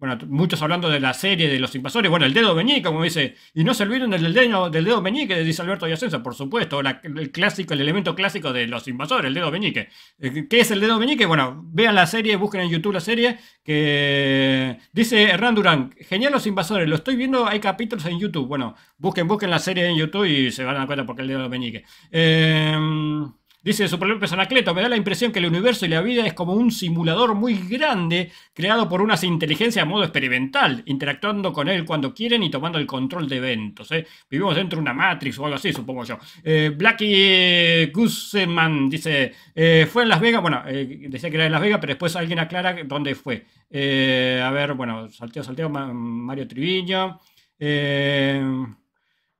bueno, muchos hablando de la serie de los invasores. Bueno, el dedo meñique, como dice. Y no se olviden del dedo, del dedo meñique, dice Alberto Yacenza, por supuesto. el clásico, el elemento clásico de los invasores, el dedo meñique. Eh, ¿Qué es el dedo meñique? Bueno, vean la serie, busquen en YouTube la serie. Que dice Hernán Durán, genial los invasores, lo estoy viendo, hay capítulos en YouTube. Bueno, busquen, busquen la serie en YouTube y se van a dar cuenta porque el dedo meñique. Eh, Dice Super López Anacleto, me da la impresión que el universo y la vida es como un simulador muy grande creado por unas inteligencias a modo experimental, interactuando con él cuando quieren y tomando el control de eventos. ¿eh? Vivimos dentro de una Matrix o algo así, supongo yo. Eh, Blackie Guzman dice, eh, fue en Las Vegas, bueno, eh, decía que era en Las Vegas, pero después alguien aclara dónde fue. a ver, bueno, salteo, salteo, Mario Triviño.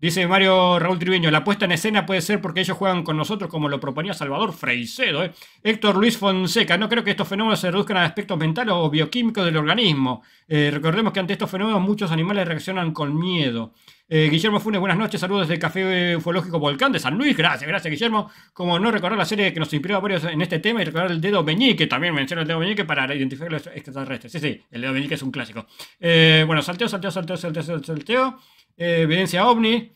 Dice Mario Raúl Triviño, la puesta en escena puede ser porque ellos juegan con nosotros como lo proponía Salvador Freicedo. ¿eh? Héctor Luis Fonseca, no creo que estos fenómenos se reduzcan a aspectos mentales o bioquímicos del organismo. Eh, recordemos que ante estos fenómenos muchos animales reaccionan con miedo. Eh, Guillermo Funes, buenas noches, saludos desde el Café Ufológico Volcán de San Luis, gracias, gracias Guillermo. Como no recordar la serie que nos inspiró a varios en este tema y recordar el dedo meñique, también menciona el dedo meñique para identificar los extraterrestres. Sí, sí, el dedo meñique es un clásico. bueno, salteo, salteo, salteo, salteo, salteo. salteo. Eh, evidencia ovni.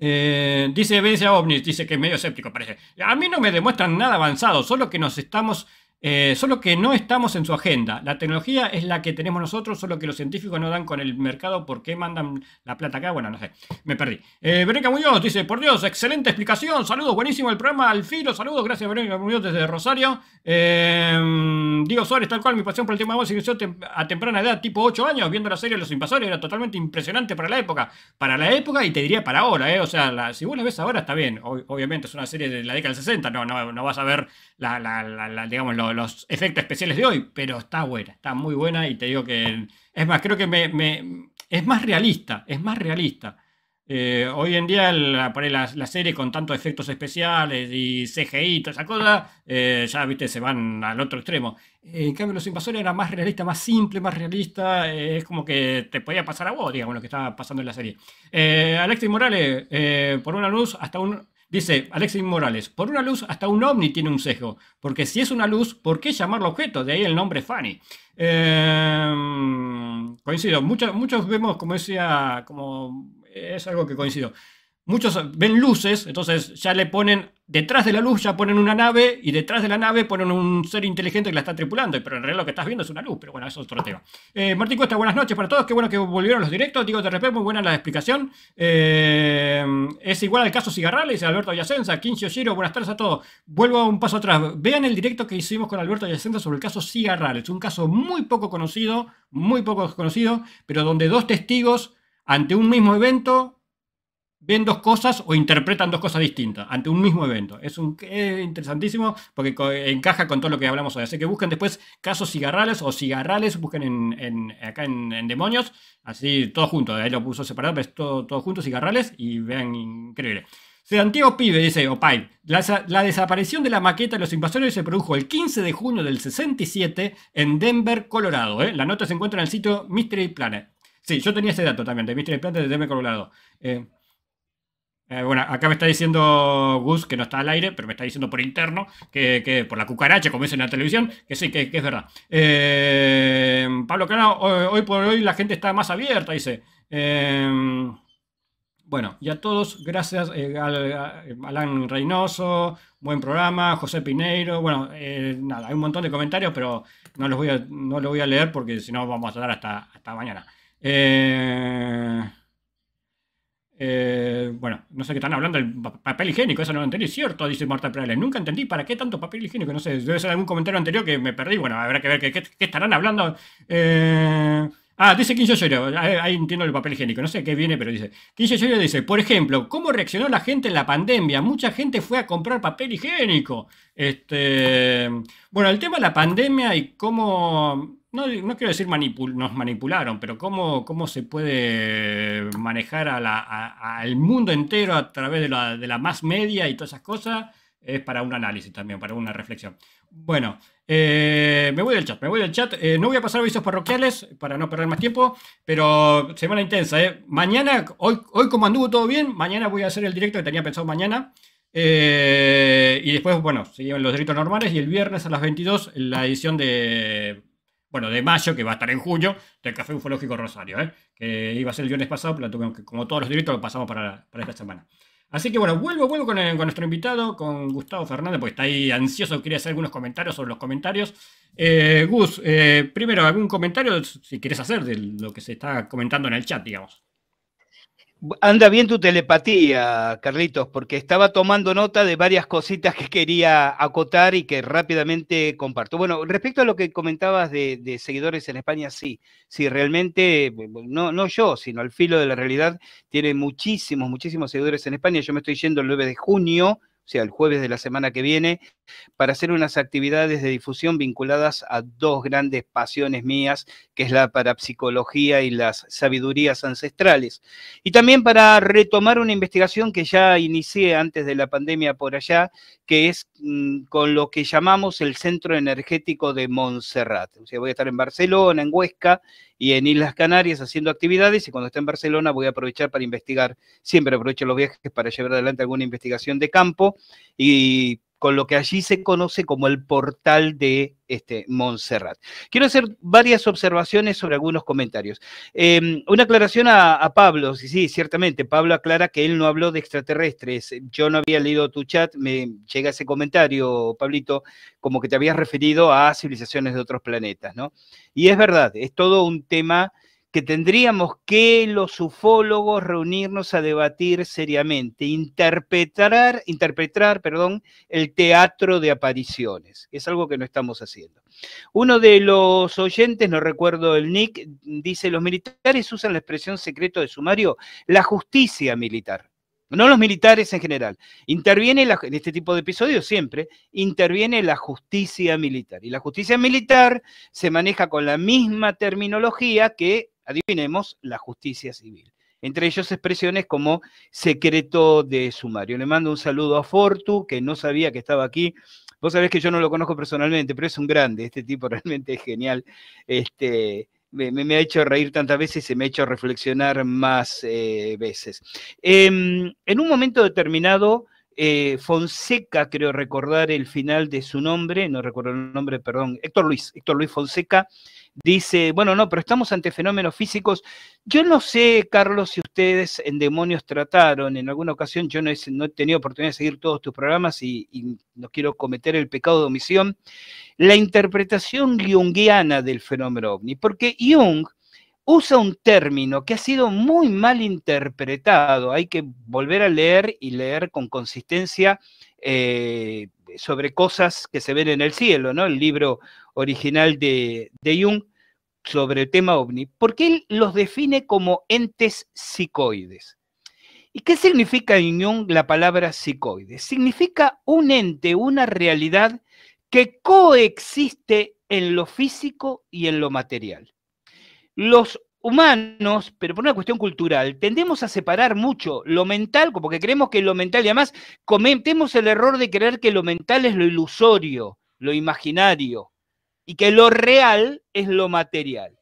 Eh, dice evidencia ovni, dice que es medio escéptico, parece. A mí no me demuestran nada avanzado, solo que nos estamos Eh, solo que no estamos en su agenda. La tecnología es la que tenemos nosotros, solo que los científicos no dan con el mercado. ¿Por qué mandan la plata acá? Bueno, no sé. Me perdí. Eh, Verónica Muñoz dice, por Dios, excelente explicación. Saludos, buenísimo el programa al filo. Saludos, gracias Verónica Muñoz desde Rosario. Eh, Diego Suárez, tal cual, mi pasión por el tema de voz inició a temprana edad, tipo 8 años, viendo la serie Los Invasores. Era totalmente impresionante para la época. Para la época y te diría para ahora, ¿eh? O sea, si vos la ves ahora está bien. obviamente es una serie de la década del 60. No, no, no vas a ver la, la, digamos, los efectos especiales de hoy, pero está buena, está muy buena y te digo que, es más, creo que me, es más realista, es más realista. Eh, hoy en día la, la, serie con tantos efectos especiales y CGI toda esa cosa, eh, ya viste, se van al otro extremo. en cambio, Los Invasores era más realista, más simple, más realista. Eh, es como que te podía pasar a vos, digamos, lo que estaba pasando en la serie. Alexis Morales, por una luz, hasta un Dice Alexis Morales, por una luz hasta un ovni tiene un sesgo, porque si es una luz, ¿por qué llamarlo objeto? De ahí el nombre Fanny. Em, coincido, muchos, muchos vemos, como decía, como es algo que coincido. Muchos ven luces, entonces ya le ponen, detrás de la luz ya ponen una nave y detrás de la nave ponen un ser inteligente que la está tripulando, pero en realidad lo que estás viendo es una luz, pero bueno, eso es otro tema. Eh, Martín Cuesta, buenas noches para todos, qué bueno que volvieron los directos, digo de repente, muy buena la explicación. Eh, es igual al caso Cigarrales, dice Alberto Yacenza, Quincio Giro, buenas tardes a todos. Vuelvo un paso atrás, vean el directo que hicimos con Alberto Yacenza sobre el caso Cigarrales, un caso muy poco conocido, muy poco conocido, pero donde dos testigos ante un mismo evento ven dos cosas o interpretan dos cosas distintas ante un mismo evento. Es, un, interesantísimo porque encaja con todo lo que hablamos hoy. Así que busquen después casos cigarrales o cigarrales, busquen en, acá en, demonios, así todo junto. Ahí lo puso separado, pero es todo, todo cigarrales, y vean, increíble. Santiago Pibe dice, Opay, la, la, desaparición de la maqueta de los invasores se produjo el 15 de junio del 67 en Denver, Colorado. ¿eh? La nota se encuentra en el sitio Mystery Planet. Sí, yo tenía ese dato también, de Mystery Planet de Denver, Colorado. Eh, eh, bueno, acá me está diciendo Gus que no está al aire, pero me está diciendo por interno, que, por la cucaracha, como es en la televisión, que sí, que, es verdad. Eh, Pablo Cano, hoy, por hoy la gente está más abierta, dice. Eh, bueno, y a todos, gracias, Alan Reynoso, buen programa, José Pineiro, bueno, nada, hay un montón de comentarios, pero no los voy a, no los voy a leer porque si no vamos a dar hasta, hasta mañana. Eh, bueno, no sé qué están hablando del papel higiénico, eso no lo entendí, cierto, dice Marta Perales. Nunca entendí para qué tanto papel higiénico, no sé, debe ser algún comentario anterior que me perdí. Bueno, habrá que ver qué, estarán hablando. Eh, ah, dice Quincio ahí entiendo el papel higiénico, no sé qué viene, pero dice. Quincio dice, por ejemplo, ¿cómo reaccionó la gente en la pandemia? Mucha gente fue a comprar papel higiénico. Este, bueno, el tema de la pandemia y cómo no, quiero decir nos manipularon, pero cómo, cómo se puede manejar al mundo entero a través de la, de más media y todas esas cosas, es para un análisis también, para una reflexión. Bueno, eh, me voy del chat, me voy del chat. Eh, no voy a pasar avisos parroquiales para no perder más tiempo, pero semana intensa. ¿eh? Mañana, hoy, hoy como anduvo todo bien, mañana voy a hacer el directo que tenía pensado mañana. y después, bueno, seguimos los delitos normales y el viernes a las 22 la edición de bueno, de mayo, que va a estar en junio, del Café Ufológico Rosario, ¿eh? que iba a ser el viernes pasado, pero que, como todos los directos lo pasamos para, esta semana. Así que bueno, vuelvo, vuelvo con, nuestro invitado, con Gustavo Fernández, porque está ahí ansioso, quería hacer algunos comentarios sobre los comentarios. Eh, Gus, eh, primero, ¿algún comentario si quieres hacer de lo que se está comentando en el chat, digamos? Anda bien tu telepatía, Carlitos, porque estaba tomando nota de varias cositas que quería acotar y que rápidamente comparto. Bueno, respecto a lo que comentabas de, seguidores en España, sí, sí, realmente, no, no yo, sino al filo de la realidad, tiene muchísimos, muchísimos seguidores en España. Yo me estoy yendo el 9 de junio o sea, el jueves de la semana que viene, para hacer unas actividades de difusión vinculadas a dos grandes pasiones mías, que es la parapsicología y las sabidurías ancestrales. Y también para retomar una investigación que ya inicié antes de la pandemia por allá, que es mm, con lo que llamamos el Centro Energético de Montserrat. O sea, voy a estar en Barcelona, en Huesca, y en Islas Canarias haciendo actividades y cuando esté en Barcelona voy a aprovechar para investigar, siempre aprovecho los viajes para llevar adelante alguna investigación de campo y con lo que allí se conoce como el portal de este, Montserrat. Quiero hacer varias observaciones sobre algunos comentarios. Em, una aclaración a, Pablo, sí, sí, ciertamente, Pablo aclara que él no habló de extraterrestres. Yo no había leído tu chat, me llega ese comentario, Pablito, como que te habías referido a civilizaciones de otros planetas, ¿no? Y es verdad, es todo un tema que tendríamos que los ufólogos reunirnos a debatir seriamente, interpretar, interpretar perdón, el teatro de apariciones. Es algo que no estamos haciendo. Uno de los oyentes, no recuerdo el nick, dice, los militares usan la expresión secreto de sumario, la justicia militar. No los militares en general. Interviene en este tipo de episodios siempre, interviene la justicia militar. Y la justicia militar se maneja con la misma terminología que adivinemos, la justicia civil. Entre ellos expresiones como secreto de sumario. Le mando un saludo a Fortu, que no sabía que estaba aquí. Vos sabés que yo no lo conozco personalmente, pero es un grande, este tipo realmente es genial. Este, me, ha hecho reír tantas veces y se me ha hecho reflexionar más eh, veces. Em, en un momento determinado, eh, Fonseca, creo recordar el final de su nombre, no recuerdo el nombre, perdón, Héctor Luis, Héctor Luis Fonseca, dice, bueno, no, pero estamos ante fenómenos físicos. Yo no sé, Carlos, si ustedes en Demonios trataron, en alguna ocasión yo no he, tenido oportunidad de seguir todos tus programas y, no quiero cometer el pecado de omisión, la interpretación junguiana del fenómeno ovni, porque Jung usa un término que ha sido muy mal interpretado, hay que volver a leer y leer con consistencia eh, sobre cosas que se ven en el cielo, ¿no? El libro original de, Jung sobre el tema ovni, porque él los define como entes psicoides. ¿Y qué significa en Jung la palabra psicoide? Significa un ente, una realidad que coexiste en lo físico y en lo material. Los humanos, pero por una cuestión cultural, tendemos a separar mucho lo mental, porque creemos que lo mental, y además cometemos el error de creer que lo mental es lo ilusorio, lo imaginario, y que lo real es lo material.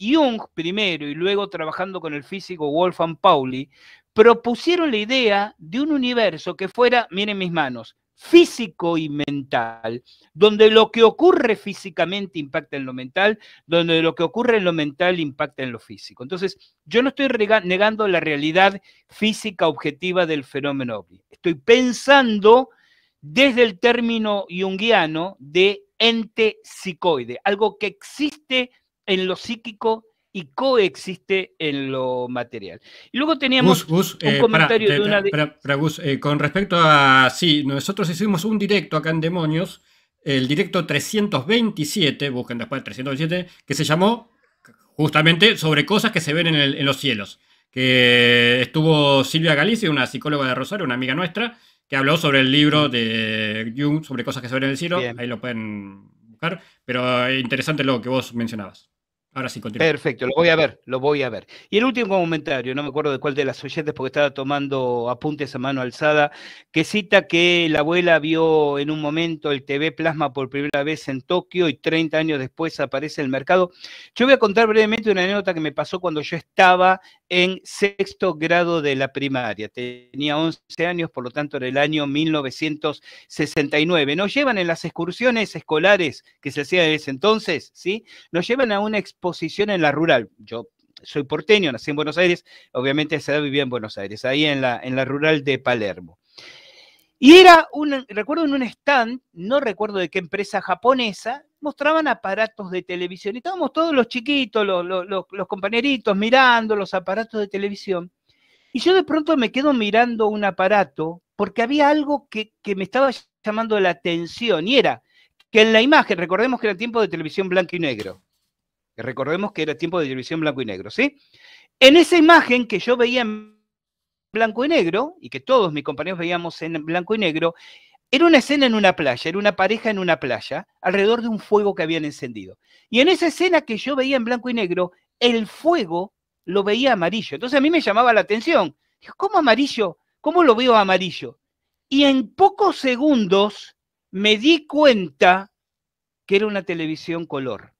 Jung primero y luego trabajando con el físico Wolfgang Pauli, propusieron la idea de un universo que fuera, miren mis manos, físico y mental, donde lo que ocurre físicamente impacta en lo mental, donde lo que ocurre en lo mental impacta en lo físico. Entonces, yo no estoy negando la realidad física objetiva del fenómeno. Estoy pensando desde el término junguiano de ente psicoide, algo que existe en lo psíquico y coexiste en lo material. Y luego teníamos un eh, comentario de una eh, con respecto a, sí, nosotros hicimos un directo acá en Demonios, el directo 327, busquen después 327, que se llamó justamente sobre cosas que se ven en, los cielos. Que estuvo Silvia Galicia, una psicóloga de Rosario, una amiga nuestra, que habló sobre el libro de Jung, sobre cosas que se ven en el cielo. Ahí lo pueden buscar. Pero interesante lo que vos mencionabas. Ahora sí, continúa. Perfecto, lo voy a ver, lo voy a ver. Y el último comentario, no me acuerdo de cuál de las oyentes porque estaba tomando apuntes a mano alzada, que cita que la abuela vio en un momento el TV Plasma por primera vez en Tokio y 30 años después aparece en el mercado. Yo voy a contar brevemente una anécdota que me pasó cuando yo estaba en sexto grado de la primaria. Tenía 11 años, por lo tanto era el año 1969. Nos llevan en las excursiones escolares que se hacían en ese entonces, ¿sí? Nos llevan a una exposición en la rural. Yo soy porteño, nací en Buenos Aires, obviamente edad vivía en Buenos Aires, ahí en la, en la rural de Palermo. Y era un, recuerdo en un stand, no recuerdo de qué empresa japonesa, mostraban aparatos de televisión. Y estábamos todos los chiquitos, los, los, compañeritos, mirando los aparatos de televisión. Y yo de pronto me quedo mirando un aparato porque había algo que, que me estaba llamando la atención. Y era que en la imagen, recordemos que era tiempo de televisión blanco y negro. Recordemos que era tiempo de televisión blanco y negro, ¿sí? En esa imagen que yo veía en blanco y negro, y que todos mis compañeros veíamos en blanco y negro, era una escena en una playa, era una pareja en una playa, alrededor de un fuego que habían encendido. Y en esa escena que yo veía en blanco y negro, el fuego lo veía amarillo. Entonces a mí me llamaba la atención. ¿cómo amarillo? ¿Cómo lo veo amarillo? Y en pocos segundos me di cuenta que era una televisión color.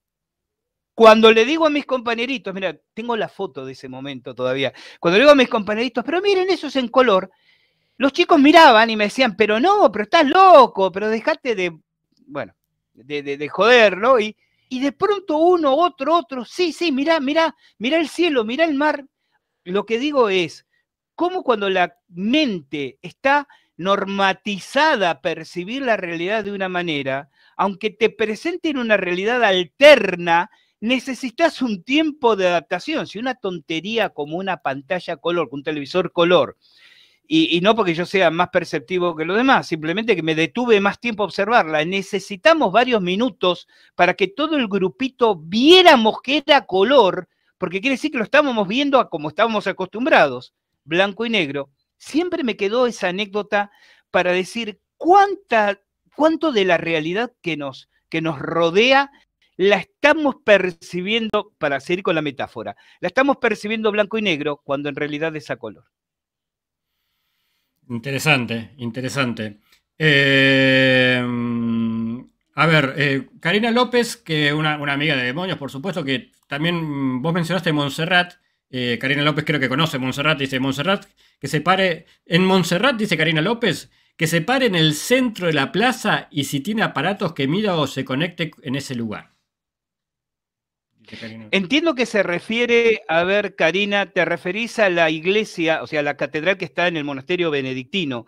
Cuando le digo a mis compañeritos, mira, tengo la foto de ese momento todavía, cuando le digo a mis compañeritos, pero miren, eso es en color, los chicos miraban y me decían, pero no, pero estás loco, pero dejate de, bueno, de, de, joder, ¿no? Y, y de pronto uno, otro, otro, sí, sí, mira, mira, mira el cielo, mira el mar. Lo que digo es, cómo cuando la mente está normatizada a percibir la realidad de una manera, aunque te presenten una realidad alterna, necesitas un tiempo de adaptación. Si una tontería como una pantalla color, un televisor color, y, no porque yo sea más perceptivo que los demás, simplemente que me detuve más tiempo a observarla. Necesitamos varios minutos para que todo el grupito viéramos que era color, porque quiere decir que lo estábamos viendo como estábamos acostumbrados, blanco y negro. Siempre me quedó esa anécdota para decir cuánta, cuánto de la realidad que nos, que nos rodea la estamos percibiendo, para seguir con la metáfora, la estamos percibiendo blanco y negro cuando en realidad es a color. Interesante, interesante. Eh, a ver, eh, Karina López, que una, una amiga de demonios, por supuesto, que también vos mencionaste Montserrat. Eh, Karina López creo que conoce Montserrat, dice Montserrat, que se pare en Montserrat, dice Karina López, que se pare en el centro de la plaza y si tiene aparatos que mida o se conecte en ese lugar. Entiendo que se refiere, a ver, Karina, te referís a la iglesia, o sea, la catedral que está en el monasterio benedictino,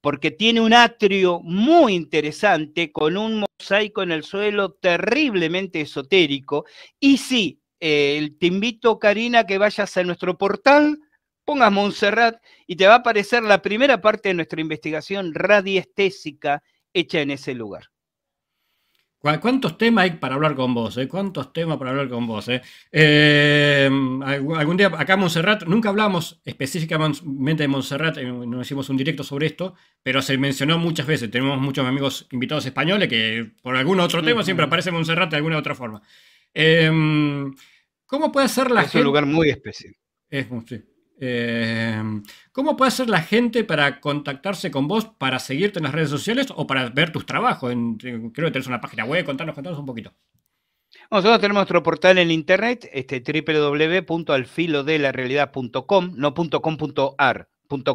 porque tiene un atrio muy interesante con un mosaico en el suelo terriblemente esotérico. Y sí, eh, te invito, Karina, que vayas a nuestro portal, pongas Montserrat y te va a aparecer la primera parte de nuestra investigación radiestésica hecha en ese lugar. ¿Cuántos temas hay para hablar con vos? Eh? ¿Cuántos temas para hablar con vos? Eh? Eh, algún día acá en Montserrat, nunca hablamos específicamente de Montserrat, no hicimos un directo sobre esto, pero se mencionó muchas veces. Tenemos muchos amigos invitados españoles que por algún otro tema siempre aparece Montserrat de alguna otra forma. ¿Cómo puede ser la gente? Es un lugar muy especial. Es, sí. Eh, ¿Cómo puede hacer la gente para contactarse con vos, para seguirte en las redes sociales o para ver tus trabajos? creo que tenés una página web, contanos, contanos un poquito. Nosotros tenemos nuestro portal en internet, este www.alfilodelarealidad.com, no .com.ar,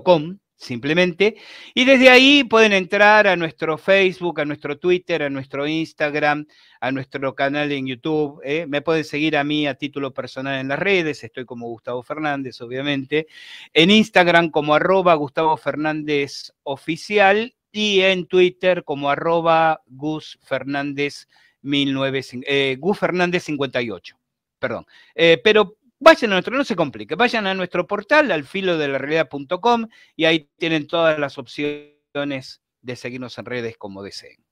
.com, simplemente. Y desde ahí pueden entrar a nuestro Facebook, a nuestro Twitter, a nuestro Instagram, a nuestro canal en YouTube. ¿eh? Me pueden seguir a mí a título personal en las redes, estoy como Gustavo Fernández, obviamente. En Instagram como arroba Gustavo Fernández Oficial y en Twitter como arroba Gus Fernández, 19, eh, Gus Fernández 58. Perdón. Eh, pero Vayan a nuestro, no se complique, vayan a nuestro portal, al filo de la y ahí tienen todas las opciones de seguirnos en redes como deseen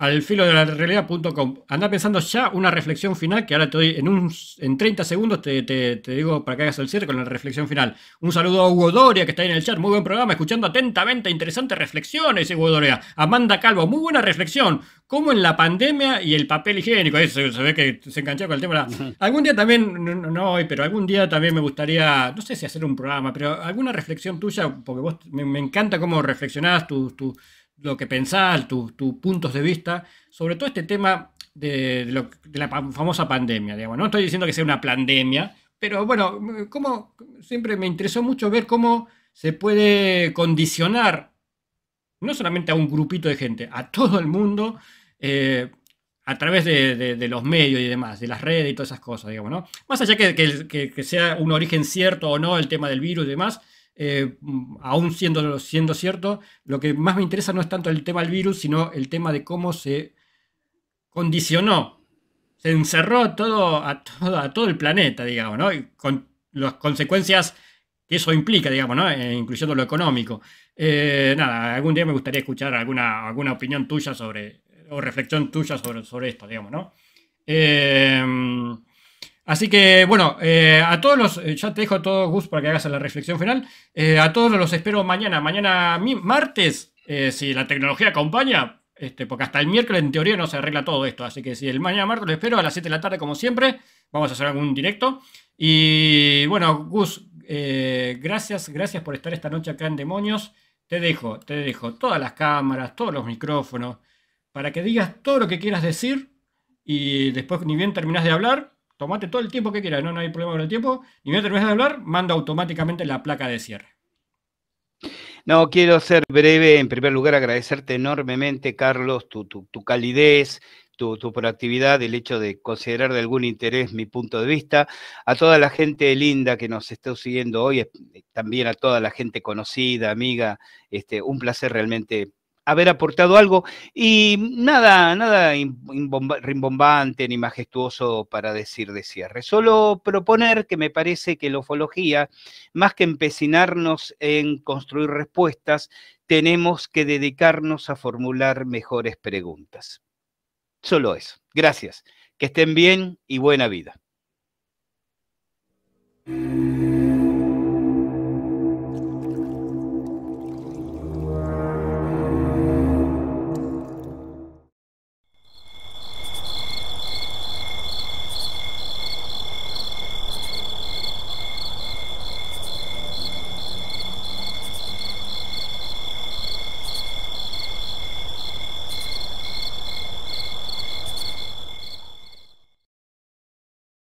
al filo de la realidad.com. Anda pensando ya una reflexión final, que ahora te doy en, un, en 30 segundos, te, digo para que hagas el cierre con la reflexión final. Un saludo a Hugo Doria, que está ahí en el chat, muy buen programa, escuchando atentamente, interesantes reflexiones, Hugo Doria. Amanda Calvo, muy buena reflexión. Como en la pandemia y el papel higiénico, eso se ve que se enganchó con el tema. Algún día también, no, hoy, pero algún día también me gustaría, no sé si hacer un programa, pero alguna reflexión tuya, porque vos me, encanta cómo reflexionás, tu, tu lo que pensás, tus puntos de vista sobre todo este tema de, la famosa pandemia. Digamos. No estoy diciendo que sea una pandemia, pero bueno, como siempre me interesó mucho ver cómo se puede condicionar no solamente a un grupito de gente, a todo el mundo, eh, a través de, los medios y demás, de las redes y todas esas cosas, digamos, ¿no? Más allá que, que sea un origen cierto o no el tema del virus y demás, eh, aún siendo, siendo cierto, lo que más me interesa no es tanto el tema del virus, sino el tema de cómo se condicionó, se encerró todo a, todo, a todo el planeta, digamos, ¿no? Y con las consecuencias que eso implica, digamos, ¿no? Eh, incluyendo lo económico. Eh, nada, algún día me gustaría escuchar alguna, alguna opinión tuya sobre, o reflexión tuya sobre, sobre esto, digamos, ¿no? Así que, bueno, eh, a todos los, eh, ya te dejo todo, Gus, para que hagas la reflexión final. Eh, a todos los espero mañana, mañana martes, si la tecnología acompaña, este, porque hasta el miércoles en teoría no se arregla todo esto. Así que si el mañana martes lo espero a las 7 de la tarde, como siempre, vamos a hacer algún directo. Y bueno, Gus, gracias, gracias por estar esta noche acá en Demonios. Te dejo, te dejo todas las cámaras, todos los micrófonos, para que digas todo lo que quieras decir y después ni bien terminas de hablar, tomate todo el tiempo que quieras, no, hay problema con el tiempo, y mientras terminas de hablar, manda automáticamente la placa de cierre. No, quiero ser breve. En primer lugar, agradecerte enormemente, Carlos, tu, calidez, tu, tu, proactividad, el hecho de considerar de algún interés mi punto de vista, a toda la gente linda que nos está siguiendo hoy, eh, también a toda la gente conocida, amiga, este, un placer realmente haber aportado algo y nada, nada rimbombante ni majestuoso para decir de cierre. Solo proponer que me parece que la ufología, más que empecinarnos en construir respuestas, tenemos que dedicarnos a formular mejores preguntas. Solo eso. Gracias. Que estén bien y buena vida.